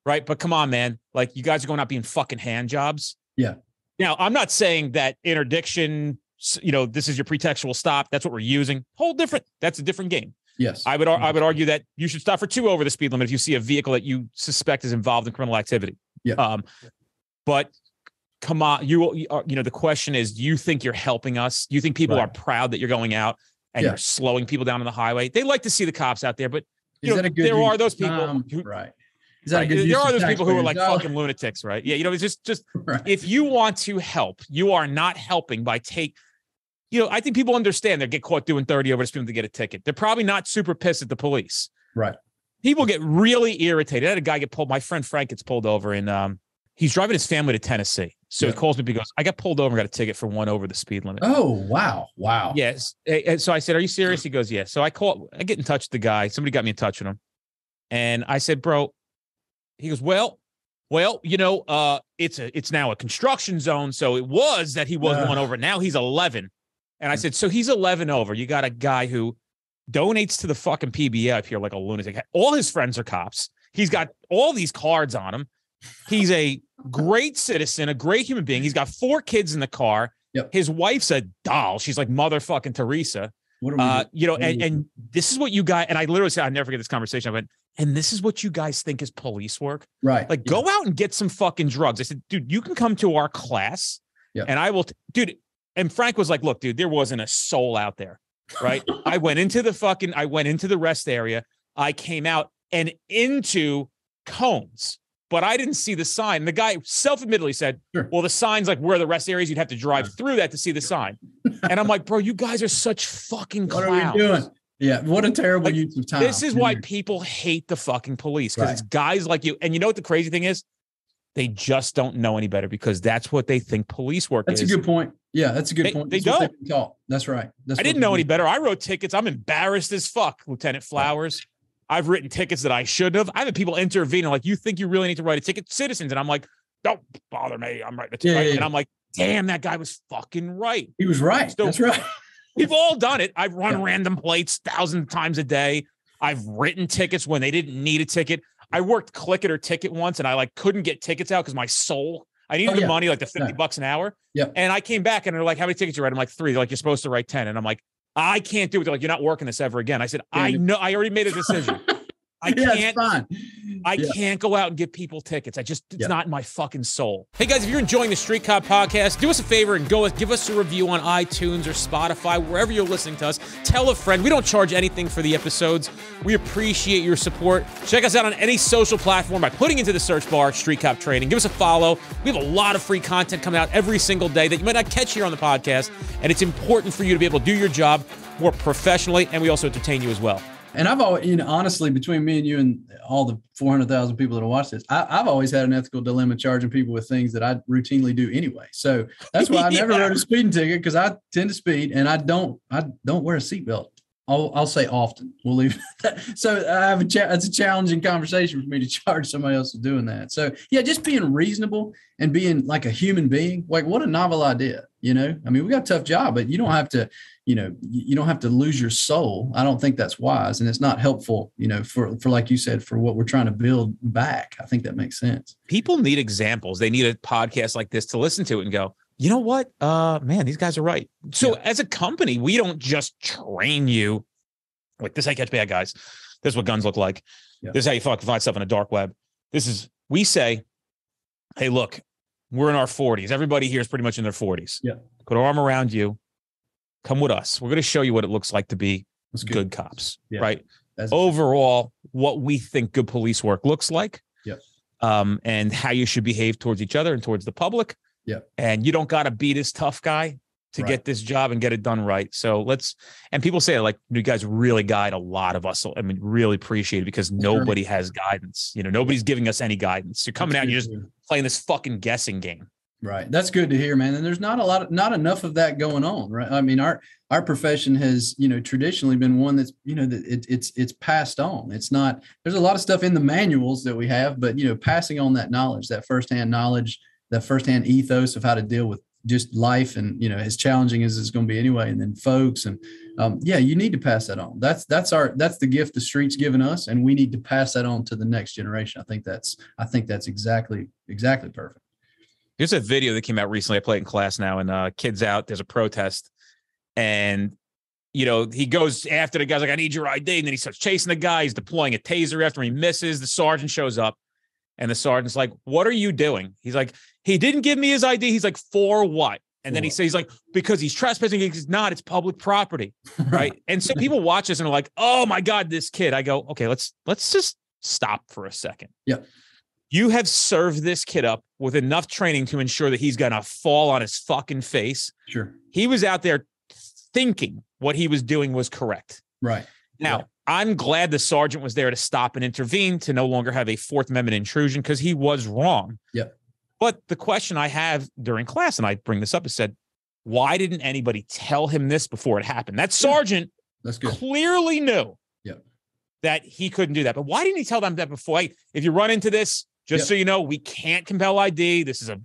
right? But come on, man. Like, you guys are going out being fucking hand jobs. Yeah. Now, I'm not saying that interdiction. You know, this is your pretextual stop. That's what we're using. Whole different. That's a different game. Yes. I would I would argue that you should stop for two over the speed limit if you see a vehicle that you suspect is involved in criminal activity. Yeah. Um, but come on, you you you know the question is, do you think you're helping us? Do you think people Right. are proud that you're going out and Yeah. you're slowing people down on the highway? They like to see the cops out there, but you Is know, that a good there are those people who- right. Is that right, a good there are those people who are like fucking lunatics, right? Yeah, you know, it's just just (laughs) Right. if you want to help, you are not helping by take. You know, I think people understand they get caught doing 30 over the speed limit to get a ticket. They're probably not super pissed at the police. Right. People get really irritated. I had a guy get pulled. My friend Frank gets pulled over and um, he's driving his family to Tennessee. So Yeah. he calls me because I got pulled over and got a ticket for one over the speed limit. Oh, wow. Wow. Yes. Eh, So I said, Are you serious? He goes, Yeah. So I call, I get in touch with the guy. Somebody got me in touch with him. And I said, Bro, he goes, Well, well, you know, uh, it's a it's now a construction zone. So it was that he was one over. Now he's 11. And I said, So he's 11 over. You got a guy who donates to the fucking PBA up here like a lunatic. All his friends are cops. He's got all these cards on him. He's a great citizen, a great human being. He's got four kids in the car. Yep. His wife's a doll. She's like motherfucking Teresa. What are we? Uh, you know, and, and this is what you guys and I literally said I never forget this conversation. I went, and this is what you guys think is police work. right. Like, Yeah. go out and get some fucking drugs. I said, dude, you can come to our class, Yeah. and I will, t- dude. And Frank was like, look, dude, there wasn't a soul out there, right? (laughs) I went into the fucking, I went into the rest area. I came out and into cones, but I didn't see the sign. The guy self-admittedly said, Sure. well, the sign's like where the rest areas, you'd have to drive through that to see the sign. (laughs) And I'm like, bro, you guys are such fucking What are we doing? Yeah. What a terrible Like, use of time. This is why people hate the fucking police because Right. it's guys like you. And you know what the crazy thing is? They just don't know any better because that's what they think police work That's is. a good point. Yeah, that's a good They- point. they That's don't. they've. That's right. That's I didn't know do. any better. I wrote tickets. I'm embarrassed as fuck, Lieutenant Flowers. I've written tickets that I shouldn't have. I've had people intervene. Like, you think you really need to write a ticket? Citizens. And I'm like, don't bother me. I'm writing a ticket. Yeah, yeah, And. I'm like, damn, that guy was fucking right. He was right. So- that's right. (laughs) We've all done it. I've run Yeah. random plates thousand times a day. I've written tickets when they didn't need a ticket. I worked click it or ticket once and I like couldn't get tickets out because my soul, I needed Oh, the money, like the 50 Yeah. bucks an hour. Yeah. And I came back and they're like, how many tickets you write? I'm like, three. They're like, you're supposed to write 10. And I'm like, I can't do it. They're like, you're not working this ever again. I said, I Yeah. know, I already made a decision. (laughs) I (laughs) yeah, can't it's fine. I Yeah. can't go out and give people tickets. I just it's Yeah. not in my fucking soul. Hey guys, if you're enjoying the Street Cop podcast, do us a favor and go give us a review on iTunes or Spotify, wherever you're listening to us. Tell a friend. We don't charge anything for the episodes. We appreciate your support. Check us out on any social platform by putting into the search bar Street Cop Training. Give us a follow. We have a lot of free content coming out every single day that you might not catch here on the podcast, and it's important for you to be able to do your job more professionally, and we also entertain you as well. And I've always, you know, honestly, between me and you and all the 400,000 people that have watched this, I, I've always had an ethical dilemma charging people with things that I routinely do anyway. So that's why I (laughs) never Yeah. wrote a speeding ticket because I tend to speed and I don't, I don't wear a seatbelt. I'll, I'll say often. We'll leave. (laughs) That. So I have a cha- it's a challenging conversation for me to (laughs) charge somebody else for doing that. So yeah, just being reasonable and being like a human being. Like what a novel idea, you know. I mean, we got a tough job, but you don't have to you know you don't have to lose your soul i don't think that's wise and it's not helpful you know for for like you said for what we're trying to build back i think that makes sense people need examples. They need a podcast like this to listen to it and go, you know what? Uh, man, these guys are right. So Yeah. as a company, we don't just train you like this. is How you catch bad guys. This is what guns look like. Yeah. This is how you fucking find stuff in the dark web. This is we say, hey, look, we're in our 40s. Everybody here is pretty much in their 40s. Yeah. Put our arm around you. Come with us. We're going to show you what it looks like to be that's good, cops. Yeah. Right That's- overall what we think good police work looks like. Yep. Um, and how you should behave towards each other and towards the public. Yep. And you don't got to be this tough guy to Right. get this job and get it done right. So let's and people say like you guys really guide a lot of us. I mean, really appreciate it because nobody has guidance. You know, nobody's giving us any guidance. You're coming that's out and you're just playing this fucking guessing game. Right. That's good to hear man. And there's not a lot of not enough of that going on right? I mean our our profession has you know traditionally been one that's you know that it, it's it's passed on. It's not there's a lot of stuff in the manuals that we have but you know passing on that knowledge that firsthand knowledge that firsthand ethos of how to deal with just life and you know as challenging as it's going to be anyway and then folks and um, yeah you need to pass that on. That's that's our that's the gift the streets given us and we need to pass that on to the next generation. I think that's i think that's exactly exactly perfect There's a video that came out recently. I play it in class now, and uh, kids out. There's a protest, and you know he goes after the guy's like, "I need your ID," and then he starts chasing the guy. He's deploying a taser after him. He misses. The sergeant shows up, and the sergeant's like, "What are you doing?" He's like, "He didn't give me his ID." He's like, "For what?" And then he says, like, because he's trespassing. He's not. It's public property, (laughs) right? and so people watch this and are like, "Oh my god, this kid." I go, "Okay, let's let's just stop for a second. Yep. You have served this kid up with enough training to ensure that he's gonna fall on his fucking face. sure He was out there thinking what he was doing was correct. right Now, Yeah. I'm glad the sergeant was there to stop and intervene to no longer have a Fourth Amendment intrusion because he was wrong. Yep. But the question I have during class, and I bring this up, is said, why didn't anybody tell him this before it happened? That sergeant that's good clearly knew Yep. that he couldn't do that. But why didn't he tell them that before? Hey, if you run into this, just Yep. so you know, we can't compel ID. This is a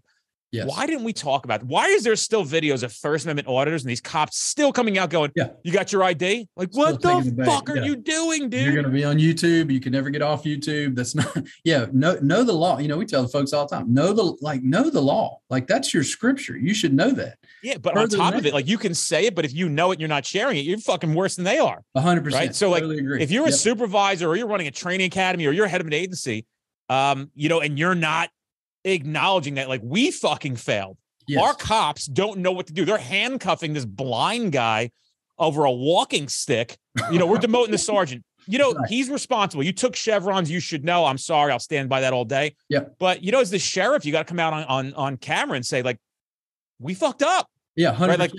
Yes. Why didn't we talk about? Why is there still videos of First Amendment auditors and these cops still coming out going, Yeah. "You got your ID? Like, Still what the the fuck are Yeah. you doing, dude?" You're going to be on YouTube. You can never get off YouTube. That's not, (laughs) yeah, know, know the law. You know, we tell the folks all the time, know the, like, know the law. Like, that's your scripture. You should know that yeah, but on top of it, like you can say it, but if you know it, and you're not sharing it. You're fucking worse than they are. 100%. Right. So, like, totally. If you're a Yep. supervisor or you're running a training academy or you're head of an agency, um, you know, and you're not acknowledging that, like, we fucking failed. Yes. Our cops don't know what to do. They're handcuffing this blind guy over a walking stick. You know, we're (laughs) demoting the sergeant. You know, Right. he's responsible. You took chevrons. You should know. I'm sorry. I'll stand by that all day. Yeah. But you know, as the sheriff, you got to come out on, on on camera and say, like, we fucked up. yeah, 100%. Right, like-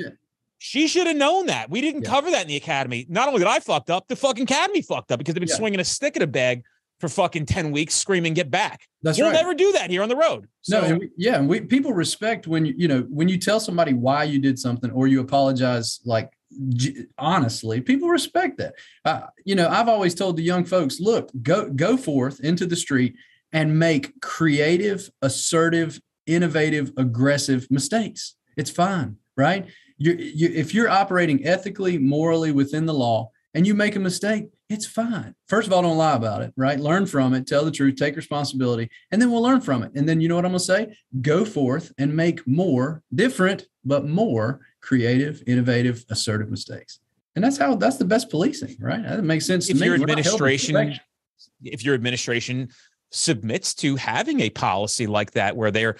She should have known that. We didn't Yeah. cover that in the academy. Not only did I fucked up, the fucking academy fucked up because they've been Yeah. swinging a stick at a bag for fucking 10 weeks, screaming, get back. that's we'll right. never do that here on the road. So, no, and we, yeah, and we people respect when you you know when you tell somebody why you did something or you apologize like j- honestly, people respect that. Uh, you know, I've always told the young folks, look, go go forth into the street and make creative, assertive, innovative, aggressive mistakes. It's fine, right? You, you if you're operating ethically, morally within the law, and you make a mistake, it's fine. First of all, don't lie about it, right? Learn from it, tell the truth, take responsibility, and then we'll learn from it. And then you know what I'm going to say? Go forth and make more different, but more creative, innovative, assertive mistakes. And that's how that's the best policing, right? That makes sense to if me. your We're not held to administration if your administration submits to having a policy like that where they're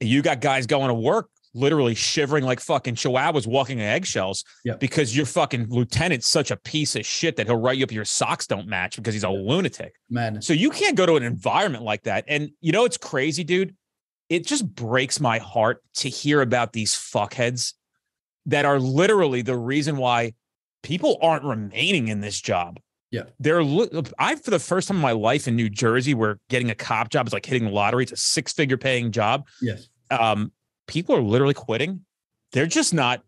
you got guys going to work literally shivering like fucking chihuahuas walking on eggshells Yeah. because your fucking lieutenant's such a piece of shit that he'll write you up your socks don't match because he's a lunatic. madness. So you can't go to an environment like that. And you know it's crazy, dude? It just breaks my heart to hear about these fuckheads that are literally the reason why people aren't remaining in this job. Yeah. They're I for the first time in my life in New Jersey where getting a cop job is like hitting the lottery. It's a six-figure paying job. Yes. Um, people are literally quitting. They're just not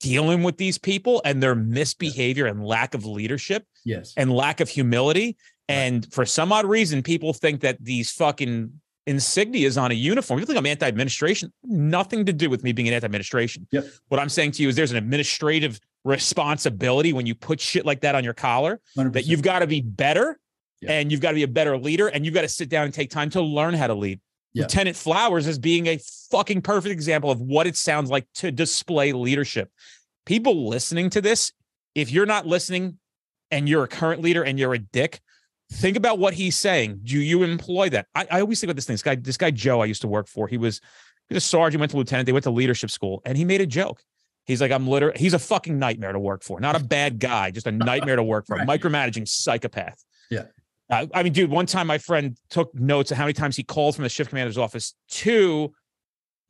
dealing with these people and their misbehavior and lack of leadership Yes. and lack of humility. And for some odd reason, people think that these fucking insignias on a uniform, you think I'm anti-administration, nothing to do with me being an anti-administration. Yep. What I'm saying to you is there's an administrative responsibility when you put shit like that on your collar 100%. that you've got to be better Yeah. and you've got to be a better leader and you've got to sit down and take time to learn how to lead. Yeah. Lieutenant Flowers is being a fucking perfect example of what it sounds like to display leadership. People listening to this, if you're not listening and you're a current leader and you're a dick, think about what he's saying. Do you employ that? I, I always think about this thing. This guy, this guy Joe, I used to work for. He was he was a sergeant, went to lieutenant. They went to leadership school, and he made a joke. He's like, I'm literally, he's a fucking nightmare to work for. Not a bad guy, just a nightmare to work for. (laughs) Right. Micromanaging psychopath. Yeah. Uh, I mean, dude, one time my friend took notes of how many times he called from the shift commander's office to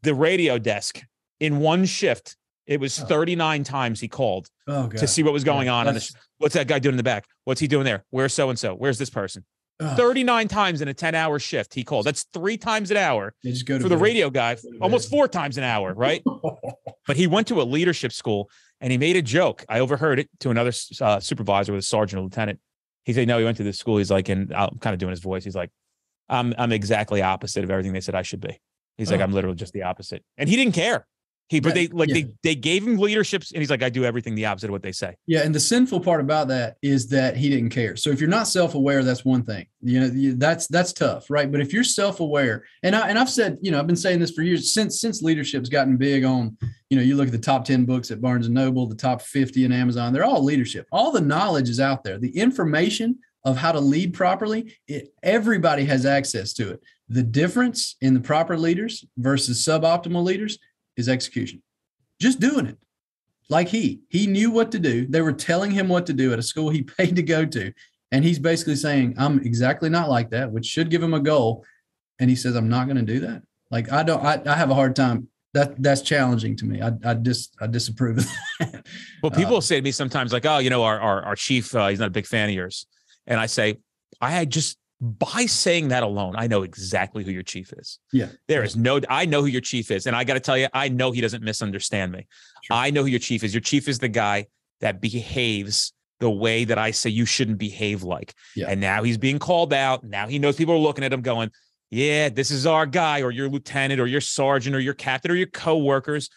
the radio desk in one shift. It was Oh. 39 times he called oh, to see what was going on. on the, what's that guy doing in the back? What's he doing there? Where's so and so? Where's this person? ugh, 39 times in a 10 hour shift he called. That's three times an hour just go to for the bed. radio guy, almost four times an hour, right? (laughs) but he went to a leadership school and he made a joke. I overheard it to another uh, supervisor with a sergeant or lieutenant. He said, "No, he went to this school." He's like, and I'm kind of doing his voice. He's like, "I'm I'm exactly opposite of everything they said I should be." He's like, Oh. "I'm literally just the opposite," and he didn't care. He, but they like yeah. they they gave him leaderships, and he's like, "I do everything the opposite of what they say." Yeah, and the sinful part about that is that he didn't care. So if you're not self-aware, that's one thing. You know, that's that's tough, right? But if you're self-aware, and I and I've said, you know, I've been saying this for years since since leadership's gotten big on, you know, you look at the top 10 books at Barnes and Noble, the top 50 in Amazon, they're all leadership. All the knowledge is out there. The information of how to lead properly, it, everybody has access to it. The difference in the proper leaders versus suboptimal leaders is execution. Just doing it. Like he he knew what to do. They were telling him what to do at a school he (laughs) paid to go to. And he's basically saying i'm exactly not like that which should give him a goal. And he says i'm not going to do that. Like i don't I, I have a hard time. That that's challenging to me. I i just i disapprove of that. Well, Uh, people say to me sometimes, like, "Oh, you know, our our, our chief, uh, he's not a big fan of yours," and I say, "I had just by saying that alone, I know exactly who your chief is. Yeah. there is no, I know who your chief is, and I got to tell you, I know he doesn't misunderstand me. Sure. I know who your chief is. Your chief is the guy that behaves the way that I say you shouldn't behave like. Yeah. And now he's being called out. Now he knows people are looking at him, going." yeah, this is our guy or your lieutenant or your sergeant or your captain or your coworkers.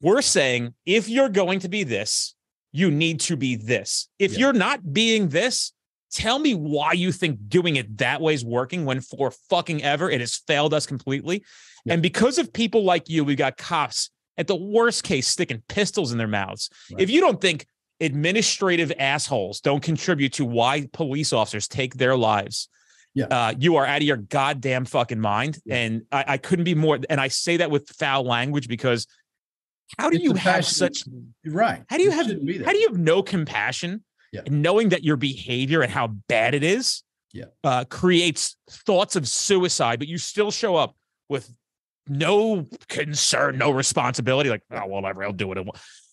We're saying if you're going to be this, you need to be this. If Yeah. you're not being this, tell me why you think doing it that way is working when for fucking ever it has failed us completely. Yeah. And because of people like you, we got cops at the worst case sticking pistols in their mouths. Right. If you don't think administrative assholes don't contribute to why police officers take their lives, Yeah. uh, you are out of your goddamn fucking mind. Yeah. And I, I couldn't be more. And I say that with foul language because how do It's you have such Right. how do you It have how do you have no compassion Yeah. and knowing that your behavior and how bad it is Yeah. uh, creates thoughts of suicide, but you still show up with no concern, no responsibility, like, oh, whatever, I'll do it.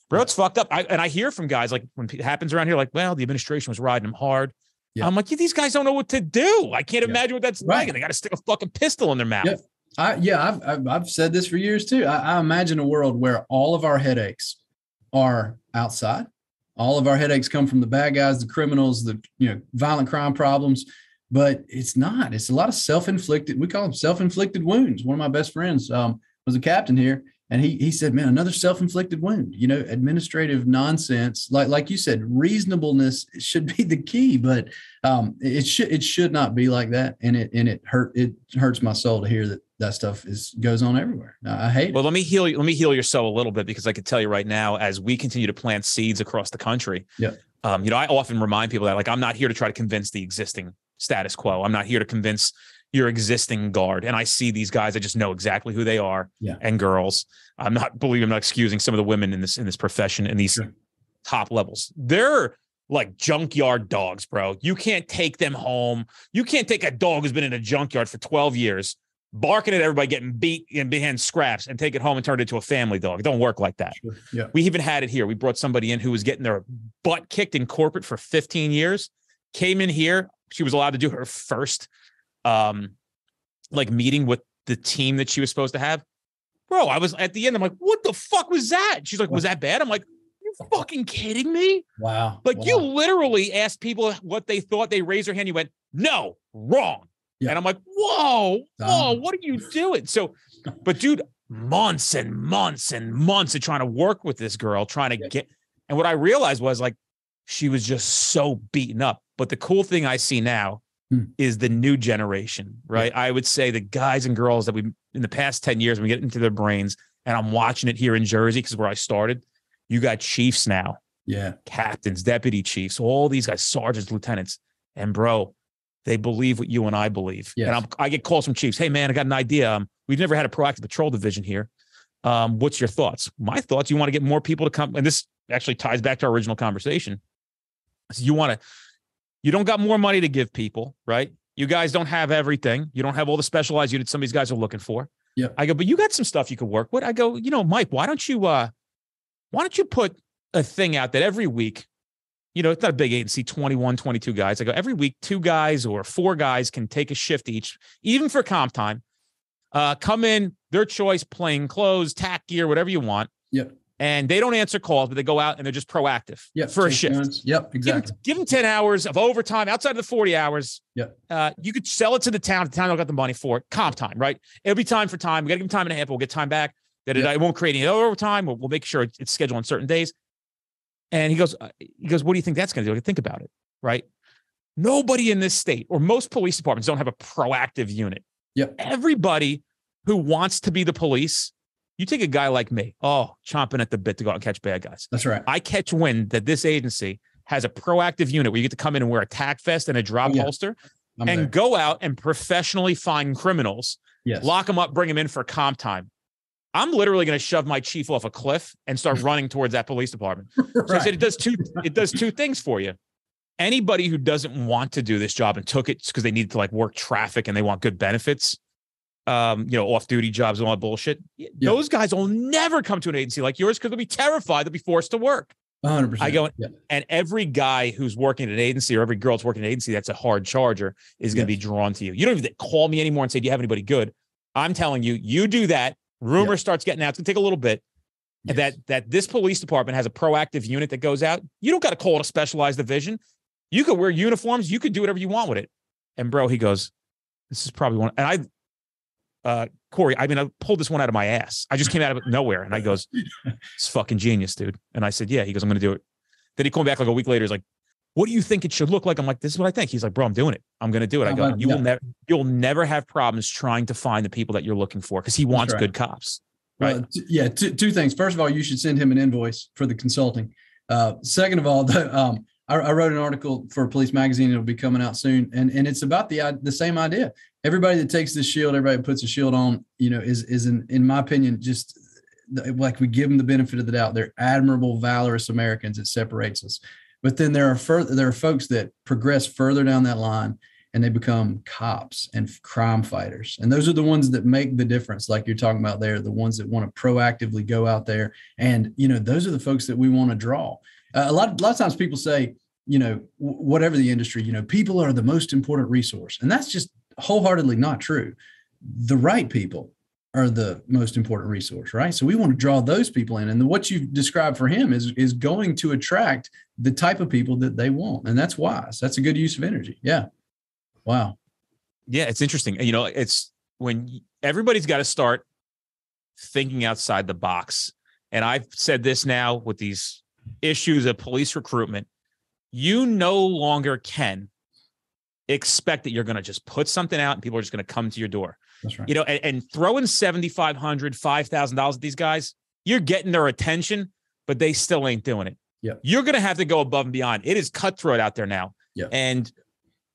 Bro, it's fucked up. I, and I hear from guys like when it happens around here, like, well, the administration was riding them hard. Yeah. I'm like, yeah, these guys don't know what to do. I can't Yeah. imagine what that's Right. like. And they got to stick a fucking pistol in their mouth. Yeah. I, yeah, I've, I've I've said this for years too. I, I imagine a world where all of our headaches are outside. All of our headaches come from the bad guys, the criminals, the you know violent crime problems. But it's not. It's a lot of self-inflicted. We call them self-inflicted wounds. One of my best friends um, was a captain here, and he he said, "Man, another self-inflicted wound." You know, administrative nonsense. Like like you said, reasonableness should be the key, but um, it should it should not be like that. And it and it hurt it hurts my soul to hear that that stuff is goes on everywhere. I I hate Well, it. let me heal you. Let me heal your soul a little bit because I could tell you right now, as we continue to plant seeds across the country. Yeah. Um, you know, I often remind people that like I'm not here to try to convince the existing status quo. I'm not here to convince your existing guard. And I see these guys, I just know exactly who they are Yeah. and girls. I'm not believe I'm not excusing some of the women in this in this profession in these Sure. top levels. They're like junkyard dogs, bro. You can't take them home. You can't take a dog who's been in a junkyard for 12 years, barking at everybody, getting beat and behind scraps, and take it home and turn it into a family dog. It don't work like that. Sure. Yeah. We even had it here. We brought somebody in who was getting their butt kicked in corporate for 15 years. Came in here. She was allowed to do her first um like meeting with the team that she was supposed to have. Bro, I was at the end. I'm like, what the fuck was that? She's like, was that bad? I'm like, you fucking kidding me? Wow. Like wow. you literally asked people what they thought. They raised their hand. You went, no, wrong. Yeah. And I'm like, whoa, whoa, what are you doing? So, but dude, months and months and months of trying to work with this girl, trying to Yeah. get. And what I realized was like, she was just so beaten up. But the cool thing I see now Hmm. is the new generation, right? I would say the guys and girls that we in the past 10 years, we get into their brains, and I'm watching it here in Jersey because where I started. You got chiefs now Yeah. captains, deputy chiefs, all these guys, sergeants, lieutenants. And bro, they believe what you and I believe. Yes. And I'm, I get calls from chiefs. Hey man, I got an idea. Um, we've never had a proactive patrol division here. Um, what's your thoughts? My thoughts, you want to get more people to come. And this actually ties back to our original conversation. So you want to, you don't got more money to give people, right? You guys don't have everything. You don't have all the specialized units some of these guys are looking for. Yeah. I go, but you got some stuff you could work with. I go, you know, Mike, why don't you uh why don't you put a thing out that every week, you know, it's not a big agency, 21, 22 guys. I go, every week, two guys or four guys can take a shift each, even for comp time. Uh, come in, their choice, plain clothes, tack gear, whatever you want. Yep. And they don't answer calls, but they go out and they're just proactive Yep. for a shift. guns. Yep. Give Exactly. give them 10 hours of overtime outside of the 40 hours. Yep. Uh, you could sell it to the town. The town don't got the money for it. Comp time, right? It'll be time for time. We got to give them time and a half. We'll get time back. That it, Yep. it won't create any overtime. We'll, we'll make sure it's scheduled on certain days. And he goes, uh, he goes, what do you think that's going to do? Think about it, right? Nobody in this state or most police departments don't have a proactive unit. Yep. Everybody who wants to be the police, you take a guy like me, oh, chomping at the bit to go out and catch bad guys. That's right. I catch wind that this agency has a proactive unit where you get to come in and wear a tack vest and a drop Oh, yeah. holster I'm and there. go out and professionally find criminals, Yes. lock them up, bring them in for comp time. I'm literally going to shove my chief off a cliff and start (laughs) running towards that police department. (laughs) So I said it does two it does two things for you. Anybody who doesn't want to do this job and took it because they needed to like work traffic and they want good benefits, um, you know, off-duty jobs and all that bullshit. Those guys will never come to an agency like yours because they'll be terrified they'll be forced to work. 100%. I go- Yeah. And every guy who's working at an agency or every girl that's working at an agency that's a hard charger is going to Yes. be drawn to you. You don't even call me anymore and say, Do you have anybody good? I'm telling you, you do that. Rumor starts getting out. It's gonna take a little bit. Yes. That that this police department has a proactive unit that goes out. You don't got to call it a specialized division. You could wear uniforms. You could do whatever you want with it. And bro, he goes, This is probably one. And I uh, Kory, I mean, I pulled this one out of my ass. I just came out of nowhere. And I goes, it's fucking genius, dude. And I said, yeah. He goes, I'm going to do it. Then he called back like a week later. He's like, what do you think it should look like? I'm like, this is what I think. He's like, bro, I'm doing it. I'm going to do it. I go, you will never, you'll never have problems trying to find the people that you're looking for because he wants right. good cops. Right. Well, t- yeah. T- two things. First of all, you should send him an invoice for the consulting. Uh, second of all, (laughs) the, um, I, I, wrote an article for Police Magazine. It'll be coming out soon, and and it's about the the same idea. Everybody that takes this shield, everybody that puts a shield on, you know, is is in in my opinion just like we give them the benefit of the doubt. They're admirable, valorous Americans. It separates us. But then there are further there are folks that progress further down that line and they become cops and crime fighters. And those are the ones that make the difference, like you're talking about there, the ones that want to proactively go out there. And, you know, those are the folks that we want to draw. Uh, a lot, a lot of times people say, you know, whatever the industry, you know, people are the most important resource. And that's just wholeheartedly not true. The right people are the most important resource, right? So we want to draw those people in. And what you've described for him is, is going to attract the type of people that they want. And that's wise. That's a good use of energy. Yeah. Wow. Yeah, it's interesting. You know, it's when everybody's got to start thinking outside the box. And I've said this now with these issues of police recruitment, you no longer can expect that you're going to just put something out and people are just going to come to your door. That's right. You know, and, and throwing 7,500, $5,000 at these guys, you're getting their attention, but they still ain't doing it. Yeah. You're going to have to go above and beyond. It is cutthroat out there now. Yeah. And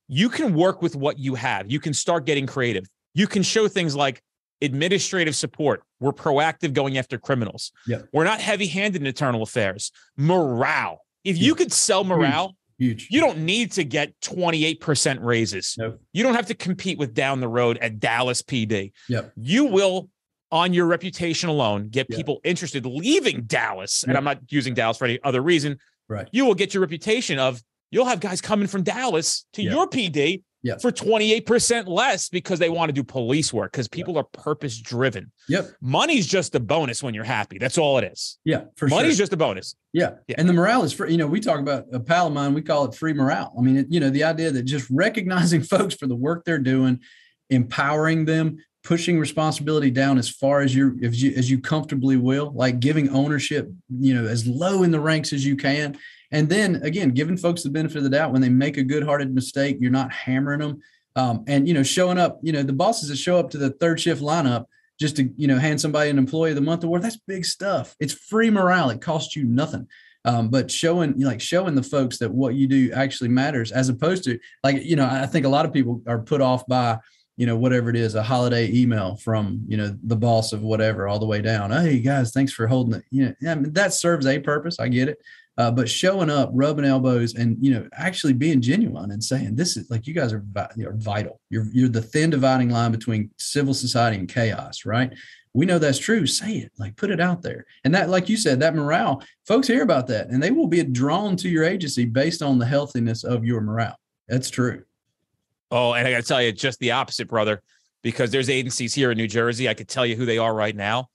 you can work with what you have. You can start getting creative. You can show things like administrative support. We're proactive going after criminals. Yeah. We're not heavy handed in internal affairs. Morale. If you could sell morale, Huge. You don't need to get 28% raises. Nope. You don't have to compete with down the road at Dallas PD. Yep. You will, on your reputation alone, get yep. people interested leaving Dallas. Yep. And I'm not using Dallas for any other reason. Right. You will get your reputation of you'll have guys coming from Dallas to yep. your PD yep. for 28% less because they want to do police work because people yep. are purpose driven. Yep. Money's just a bonus when you're happy. That's all it is. Yeah, for Money's sure. just a bonus. Yeah. yeah. And the morale is free. You know, we talk about a pal of mine, we call it free morale. I mean, it, you know, the idea that just recognizing (laughs) folks for the work they're doing, empowering them, pushing responsibility down as far as you as you as you comfortably will, like giving ownership, you know, as low in the ranks as you can and then again, giving folks the benefit of the doubt when they make a good-hearted mistake, you're not hammering them. Um, and you know, showing up, you know, the bosses that show up to the third shift lineup just to you know hand somebody an employee of the month award, that's big stuff. It's free morale. It costs you nothing. Um, but showing like showing the folks that what you do actually matters, as opposed to like you know, I think a lot of people are put off by you know whatever it is a holiday email from you know the boss of whatever all the way down hey guys thanks for holding it you know that serves a purpose i get it uh, but showing up, rubbing elbows, and you know, actually being genuine and saying, "This is like you guys are, are vital. You're you're the thin dividing line between civil society and chaos, right? We know that's true. Say it, like put it out there, and that, like you said, that morale, folks hear about that, and they will be drawn to your agency based on the healthiness of your morale. That's true. Oh, and I got to tell you, just the opposite, brother, because there's agencies here in New Jersey. I could tell you who they are right now.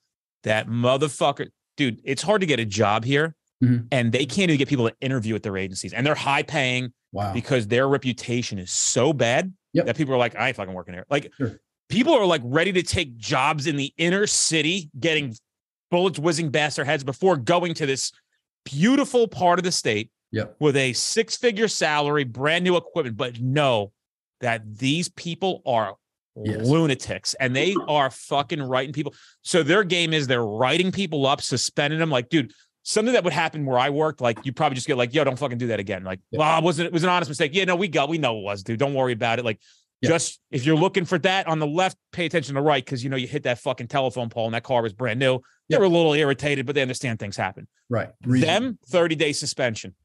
That motherfucker, dude. It's hard to get a job here Mm-hmm. And they can't even get people to interview at their agencies. And they're high paying wow. because their reputation is so bad yep. that people are like, I ain't fucking working here. Like sure. people are like ready to take jobs in the inner city, getting bullets whizzing past their heads before going to this beautiful part of the state yep. with a six figure salary, brand new equipment, but know that these people are Yes. lunatics and they are fucking writing people. So their game is they're writing people up, suspending them. Like, dude, something that would happen where I worked, like you probably just get like, yo, don't fucking do that again. Like, yeah. well, wasn't it was an honest mistake. Yeah, no, we got, we know it was, dude. Don't worry about it. Like, yeah. just if you're looking for that on the left, pay attention to the right because you know you hit that fucking telephone pole and that car was brand new. They were a little irritated, but they understand things happen. Right. Reason. Them 30 day suspension.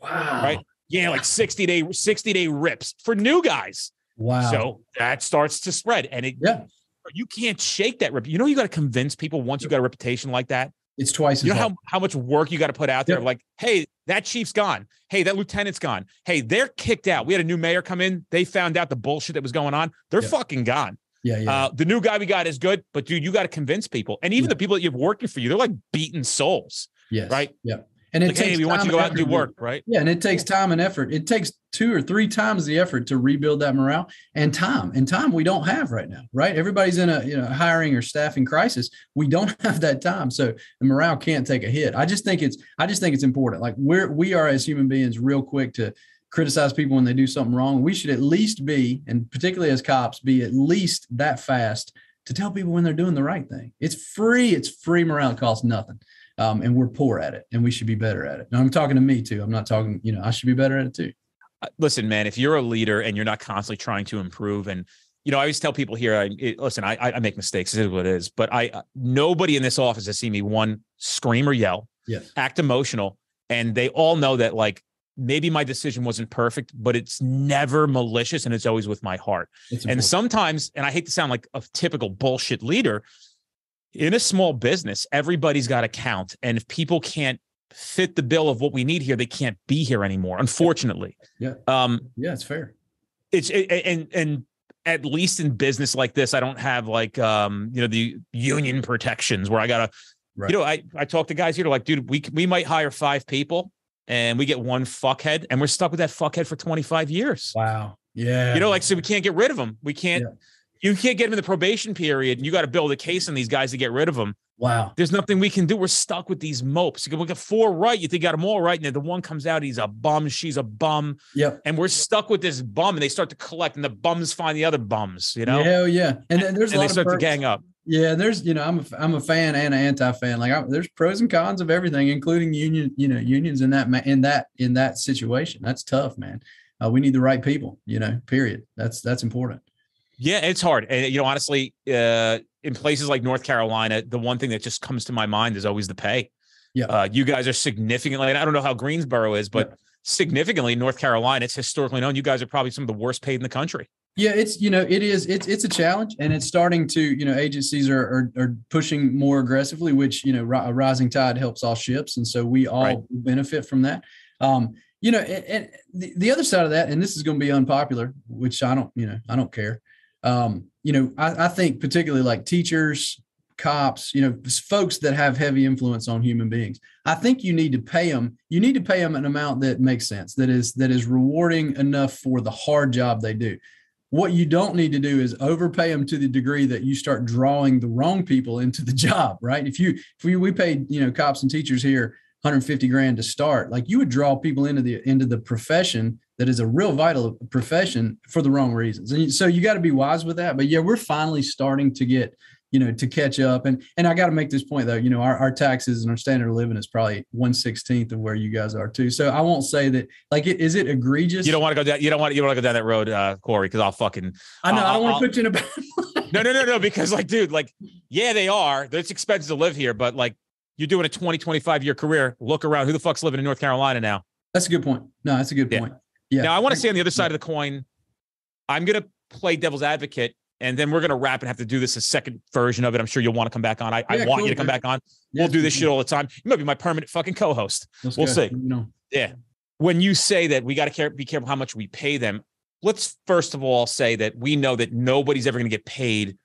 Wow. Right. Yeah, like 60 day, 60 day rips for new guys. Wow. So that starts to spread. And it yeah, you can't shake that rep. You know, you got to convince people once you got a reputation like that it's twice. You know how, how much work you got to put out there? Yep. Like, hey, that chief's gone. Hey, that lieutenant's gone. Hey, they're kicked out. We had a new mayor come in. They found out the bullshit that was going on. They're yep. fucking gone. Yeah, yeah. Uh, the new guy we got is good, but dude, you got to convince people, and even yeah. the people that you've working for you, they're like beaten souls. Yes. Right. Yeah. And it Like, takes hey, we want you to go out and do work, right? Yeah, and it takes time and effort. It takes two or three times the effort to rebuild that morale and time. And time we don't have right now, right? Everybody's in a you know hiring or staffing crisis. We don't (laughs) have that time, so the morale can't take a hit. I just think it's I just think it's important. Like we're we are as human beings real quick to criticize people when they do something wrong. We should at least be, and particularly as cops, be at least that fast to tell people when they're doing the right thing. It's free. It's free morale. It costs nothing um, and we're poor at it and we should be better at it. And I'm talking to me too. I'm not talking, you know, I should be better at it too. Uh, listen, man, if you're a leader and you're not constantly trying to improve, and you know, I always tell people here, I it, listen, I I make mistakes. It is what it is. But I uh, nobody in this office has seen me one scream or yell, yes, act emotional, and they all know that like maybe my decision wasn't perfect, but it's never malicious and it's always with my heart. and sometimes, and I hate to sound like a typical bullshit leader, in a small business, everybody's got to count. And if people can't fit the bill of what we need here, they can't be here anymore. Unfortunately. Yeah. Um, yeah, it's fair. It's it, and and at least in business like this, I don't have like um, you know, the union protections where I gotta, right. you know, I I talk to guys here like, dude, we we might hire five people and we get one fuckhead and we're stuck with that fuckhead for 25 years. Wow. Yeah. You know, like so we can't get rid of them. We can't. Yeah you can't get him in the probation period. And you got to build a case on these guys to get rid of them. Wow. There's nothing we can do. We're stuck with these mopes. You can look at four right. You think you got them all right. And then the one comes out, he's a bum. She's a bum. Yep. And we're stuck with this bum. And they start to collect, and the bums find the other bums, you know? Hell yeah. And then there's and they start to gang up. Yeah, there's you know I'm a, I'm a fan and an anti fan. Like I, there's pros and cons of everything, including union you know unions in that in that in that situation. That's tough, man. Uh, we need the right people. You know, period. That's that's important. Yeah, it's hard. And you know, honestly, uh, in places like North Carolina, the one thing that just comes to my mind is always the pay. Yeah. Uh, you guys are significantly, I don't know how Greensboro is, but yeah. significantly in North Carolina, it's historically known you guys are probably some of the worst paid in the country. Yeah, it's you know it is it's it's a challenge, and it's starting to you know agencies are are, are pushing more aggressively, which you know a rising tide helps all ships, and so we all right. benefit from that. Um, you know, and, and the, the other side of that, and this is going to be unpopular, which I don't you know I don't care um, you know, I, I think particularly like teachers, cops, you know, folks that have heavy influence on human beings. I think you need to pay them. You need to pay them an amount that makes sense, that is that is rewarding enough for the hard job they do. What you don't need to do is overpay them to the degree that you start drawing the wrong people into the (laughs) job, right? If you if we we paid you know cops and teachers here 150 grand to start, like you would draw people into the into the profession that is a real vital profession for the wrong reasons. And so you got to be wise with that. But yeah, we're finally starting to get, you know, to catch up. And and I got to make this point though, you know, our, our taxes and our standard of living is probably one sixteenth of where you guys are too. So I won't say that like it, is it egregious? You don't want to go down. You don't want you don't want to go down that road, uh, Kory, because I'll fucking. I know. I'll, I don't want to put you in a bad. (laughs) no, no, no, no. Because like, dude, like, yeah, they are. It's expensive to live here, but like, you're doing a 20, 25 year career. Look around. Who the fuck's living in North Carolina now? That's a good point. No, that's a good point. Yeah. Now I want to say on the other side of the coin, I'm going to play devil's advocate, and then we're going to wrap and have to do this a second version of it. I'm sure you'll want to come back on. I, yeah, I want cool, you to come man. back on. Yeah, we'll do this shit all the time. You might be my permanent fucking co-host. Let's we'll go. see. No. Yeah. When you say that we got to care, be careful how much we pay them. Let's first of all say that we know that nobody's ever going to get paid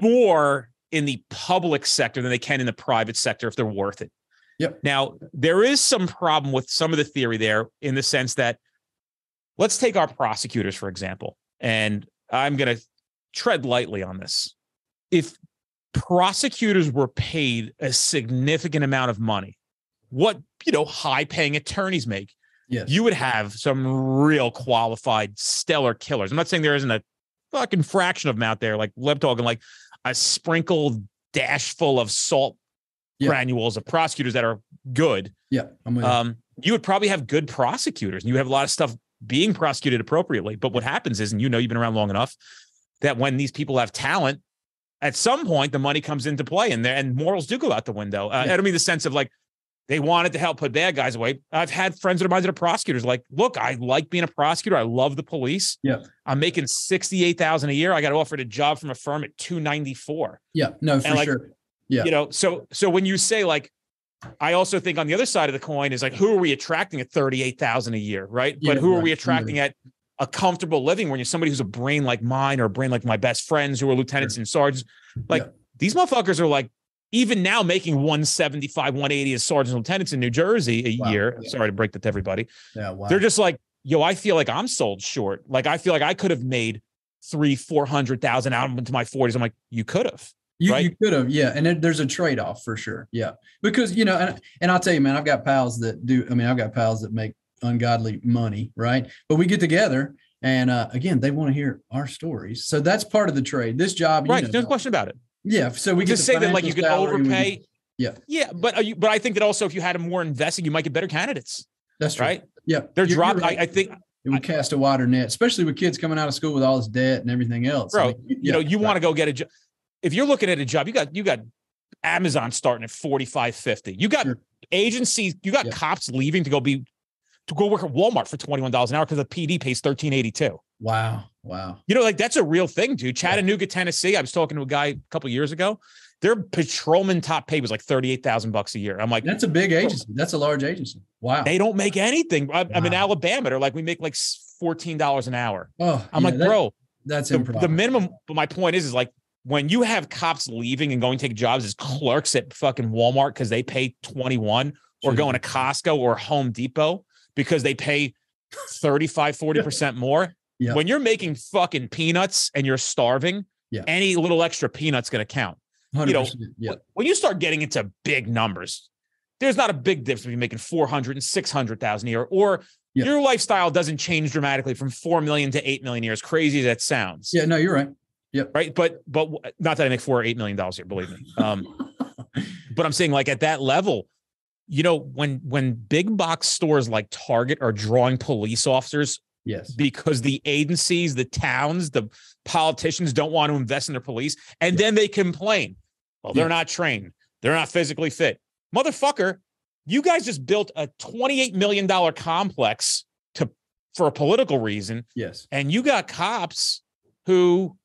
more in the public sector than they can in the private sector if they're worth it. Yep. Now, there is some problem with some of the theory there in the sense that let's take our prosecutors, for example, and I'm going to tread lightly on this. If prosecutors were paid a significant amount of money, what, you know, high paying attorneys make, yes. you would have some real qualified, stellar killers. I'm not saying there isn't a fucking fraction of them out there, like Leb talking, like a sprinkled dash full of salt yeah. granules of prosecutors that are good. Yeah. um, you would probably have good prosecutors and you have a lot of stuff being prosecuted appropriately. But what happens is, and you know, you've been around long enough that when these people have talent, at some point the money comes into play and there and morals do go out the window. Uh, yeah. I don't mean the sense of like they wanted to help put bad guys away. I've had friends of mine that are prosecutors. Like, look, I like being a prosecutor. I love the police. Yeah, I'm making sixty eight thousand a year. I got offered a job from a firm at two ninety four. Yeah, no, for like, sure. Yeah, you know, so so when you say like I also think on the other side of the coin is like, who are we attracting at 38,000 a year, right? Yeah, but who right. are we attracting yeah. at a comfortable living when you're somebody who's a brain like mine or a brain like my best friends who are lieutenants sure. and sergeants? Like yeah. these motherfuckers are like even now making 175, 180 as sergeant lieutenants in New Jersey a Wow. year. Yeah. Sorry to break that to everybody. Yeah, wow. They're just like, yo, I feel like I'm sold short. Like I feel like I could have made three, four hundred thousand out into my 40s. I'm like, you could have. You, right? you could have, yeah. And it, there's a trade off for sure. Yeah. Because, you know, and, and I'll tell you, man, I've got pals that do, I mean, I've got pals that make ungodly money, right? But we get together and uh, again, they want to hear our stories. So that's part of the trade. This job, you Right. know, no question about it. Yeah. So we the say that like you could salary, we overpay. yeah. Yeah. But are you, but I think that also if you had a more investing, you might get better candidates. that's true. Right. Yeah. They're You're- dropped. you're right. I, I think, it would cast a wider net, especially with kids coming out of school with all this debt and everything else. bro, you know, you want to go get a job. If you're looking at a job, you got you got Amazon starting at 45, 50. You got Sure. agencies, you got cops leaving to go be to go work at Walmart for $21 an hour because the PD pays 1382. Wow. Wow. You know, like that's a real thing, dude. Chattanooga, Tennessee. I was talking to a guy a couple years ago. Their patrolman top pay was like 38,000 bucks a year. I'm like, That's a big agency. That's a large agency. Wow. they don't make anything. I, I'm in Alabama. They're like, we make like $14 an hour. Oh, I'm yeah, like, that- bro, that's the, improbable. the minimum but my point is is like when you have cops leaving and going to take jobs as clerks at fucking Walmart because they pay 21 or going to Costco or Home Depot because they pay 35 40% more When you're making fucking peanuts and you're starving Yeah. any little extra peanuts going to count 100%. yeah. when you start getting into big numbers there's not a big difference between making 400 and 600,000 a year or your lifestyle doesn't change dramatically from 4 million to 8 million a year as crazy as that sounds Yeah. No, you're right. right? But but not that I make four or eight million dollars here, believe me. Um, (laughs) but I'm saying like at that level, you know, when when big box stores like Target are drawing police officers Yes. because the agencies, the towns, the politicians don't want to invest in their police, and then they complain, well, they're Yeah. not trained, they're not physically fit, motherfucker. You guys just built a 28 million dollar complex to for a political reason Yes. and you got cops who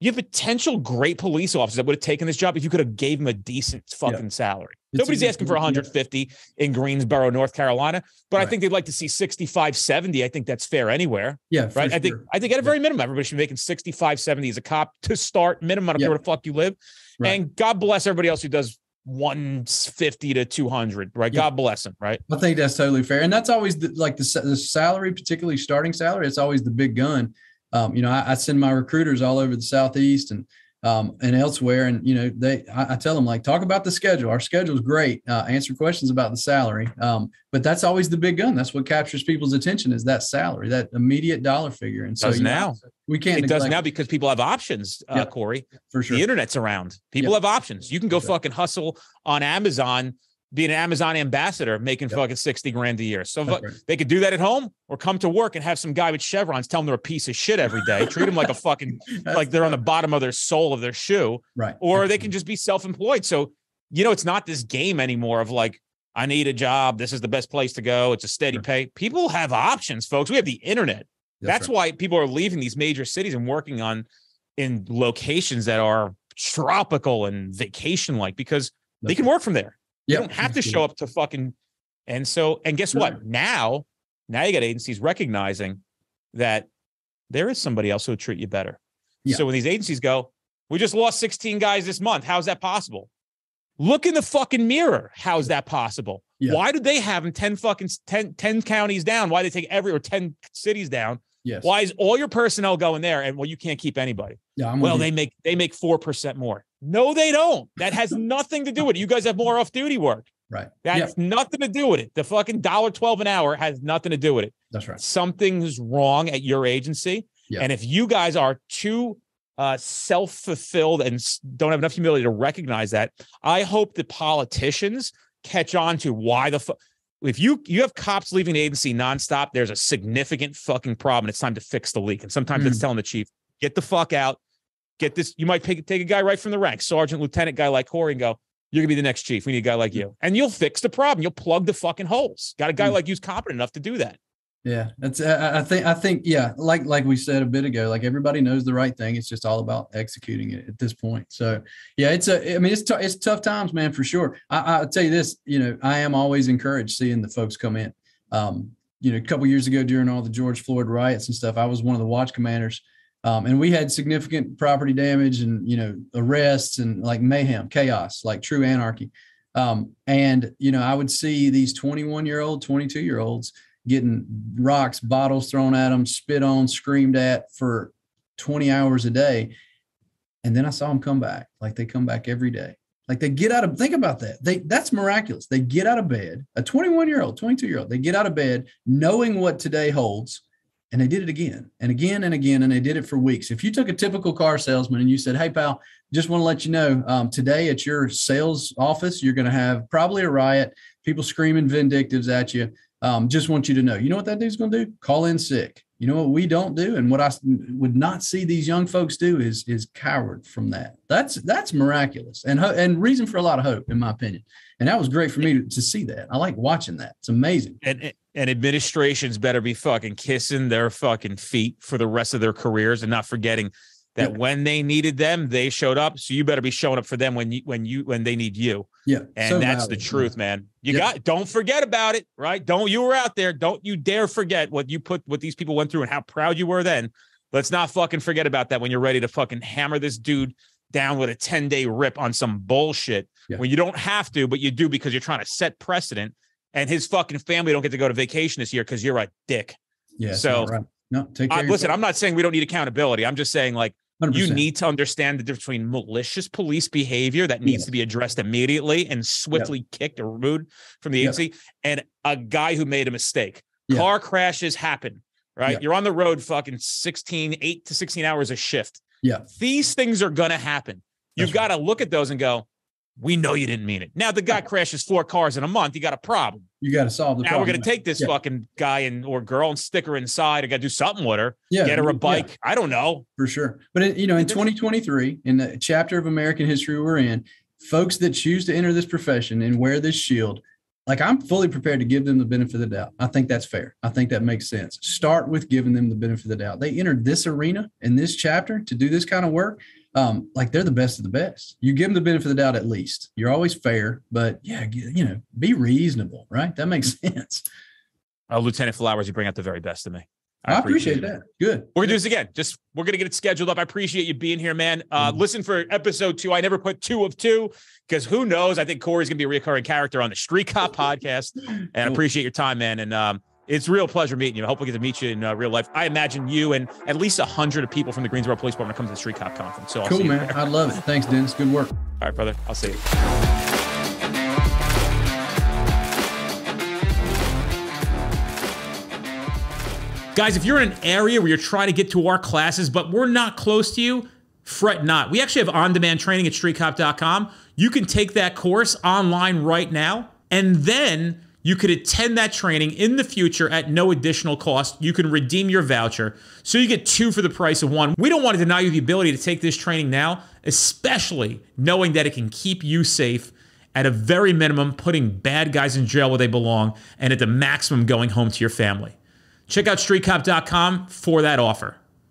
you have potential great police officers that would have taken this job if you could have gave them a decent fucking salary. It's Nobody's asking for point, yeah. 150 in Greensboro, North Carolina, but I think they'd like to see 65, 70. I think that's fair anywhere, Yeah. right? I think sure. I think at a Yeah. very minimum, everybody should be making 65, 70 as a cop to start minimum. I don't Yeah. care where the fuck you live. Right. And God bless everybody else who does 150 to 200, right? Yeah. God bless them, right? I think that's totally fair, and that's always the, like the, the salary, particularly starting salary. It's always the big gun. Um, you know, I, I send my recruiters all over the southeast and um, and elsewhere, and you know, they I, I tell them like talk about the schedule. Our schedule is great. Uh, answer questions about the salary, um, but that's always the big gun. That's what captures people's attention is that salary, that immediate dollar figure. And so Does you know, now. we can't. It does neglect now because people have options, uh. Kory. for sure. The internet's around. People Yep. have options. You can go fucking hustle on Amazon, be an Amazon ambassador, making Yep. fucking 60 grand a year. So right. they could do that at home or come to work and have some guy with chevrons tell them they're a piece of shit every day. Treat them like a fucking, (laughs) like they're on the bottom of their sole of their shoe. right. Or they can just be self employed. So, you know, it's not this game anymore of like, I need a job. This is the best place to go. It's a steady Sure. pay. People have options, folks. We have the internet. That's, right. why people are leaving these major cities and working on in locations that are tropical and vacation like because they That's can work from there. You don't have to show up to fucking and so and guess what? Now, now you got agencies recognizing that there is somebody else who'll treat you better. Yeah. So when these agencies go, we just lost 16 guys this month. How's that possible? Look in the fucking mirror. How's that possible? Yeah. Why did they have them 10 fucking 10, 10 counties down? Why they take every or 10 cities down? Yes. Why is all your personnel going there? And well, you can't keep anybody. Yeah. I'm Well, they you. make they make four percent more. No, they don't. That has nothing to do with it. You guys have more off duty work. right. That Yeah. has nothing to do with it. The fucking dollar twelve an hour has nothing to do with it. That's right. Something's wrong at your agency, Yeah. and if you guys are too uh, self fulfilled and don't have enough humility to recognize that, I hope the politicians catch on to why the fu- if you you have cops leaving the agency nonstop, there's a significant fucking problem. It's time to fix the leak. And sometimes it's telling the chief, get the fuck out, get this. You might take, take a guy right from the ranks, sergeant, lieutenant, guy like Kory, and go, you're gonna be the next chief. We need a guy like you. And you'll fix the problem. You'll plug the fucking holes. Got a guy Mm. like you's competent enough to do that. Yeah, that's. I think. I think. Yeah, like like we said a bit ago, like everybody knows the right thing. It's just all about executing it at this point. So yeah, it's a. I mean, it's tou- it's tough times, man, for sure. I, I'll tell you this. You know, I am always encouraged seeing the folks come in. Um, you know, a couple years ago during all the George Floyd riots and stuff, I was one of the watch commanders Um, and we had significant property damage and you know arrests and like mayhem, chaos, like true anarchy. Um, and you know, I would see these 21 year old, 22 year olds getting rocks, bottles thrown at them, spit on, screamed at for 20 hours a day. And then I saw them come back, like they come back every day. Like they get out of think about that. They that's miraculous. They get out of bed, a 21 year old, 22 year old, they get out of bed knowing what today holds and they did it again and again and again, and they did it for weeks. If you took a typical car salesman and you said, Hey, pal, just want to let you know um, today at your sales office, you're going to have probably a riot, people screaming vindictives at you. Um, just want you to know, you know what that dude's going to do? Call in sick. You know what we don't do, and what I would not see these young folks do is is coward from that. That's that's miraculous and and reason for a lot of hope, in my opinion. And that was great for me to, to see that. I like watching that. It's amazing. And and administrations better be fucking kissing their fucking feet for the rest of their careers and not forgetting that yeah. when they needed them, they showed up. So you better be showing up for them when you when you when they need you. Yeah. And so that's the truth, man. You yeah. got don't forget about it, right? Don't you were out there. Don't you dare forget what you put what these people went through and how proud you were then. Let's not fucking forget about that when you're ready to fucking hammer this dude down with a 10 day rip on some bullshit yeah. when you don't have to, but you do because you're trying to set precedent and his fucking family don't get to go to vacation this year because you're a dick. Yeah. So right. no, take care. Uh, listen, I'm not saying we don't need accountability. I'm just saying like 100%. you need to understand the difference between malicious police behavior that needs to be addressed immediately and swiftly kicked or removed from the agency, and a guy who made a mistake. Car crashes happen, right? You're on the road fucking 16, 8 to 16 hours a shift. Yeah. These things are gonna happen. You've got to look at those and go, we know you didn't mean it. Now the guy crashes four cars in a month. You got a problem. You got to solve the now problem. we're going to take this yeah. fucking guy and or girl and stick her inside. I got to do something with her. Yeah, get her a bike. Yeah. I don't know for sure. But it, you know, in 2023, in the chapter of American history we're in, folks that choose to enter this profession and wear this shield, like I'm fully prepared to give them the benefit of the doubt. I think that's fair. I think that makes sense. Start with giving them the benefit of the doubt. They entered this arena in this chapter to do this kind of work um, like they're the best of the best. You give them the benefit of the doubt at least. You're always fair, but yeah, you know, be reasonable, right? That makes (laughs) sense. Uh, Lieutenant Flowers, you bring out the very best of me. I, I appreciate, appreciate that. Good. We're gonna do this again. Just we're gonna get it scheduled up. I appreciate you being here, man. Uh, mm-hmm. Listen for episode two. I never put two of two because who knows? I think Kory's gonna be a recurring character on the Street Cop (laughs) podcast. And appreciate your time, man. And um, it's real pleasure meeting you. I hope we get to meet you in uh, real life. I imagine you and at least a hundred of people from the Greensboro Police Department come to the Street Cop Conference. So I'll cool, man. I love it. Thanks, Dennis. Good work. All right, brother. I'll see you. Guys, if you're in an area where you're trying to get to our classes, but we're not close to you, fret not. We actually have on demand training at streetcop.com. You can take that course online right now, and then you could attend that training in the future at no additional cost. You can redeem your voucher. So you get two for the price of one. We don't want to deny you the ability to take this training now, especially knowing that it can keep you safe at a very minimum, putting bad guys in jail where they belong, and at the maximum, going home to your family. Check out streetcop.com for that offer.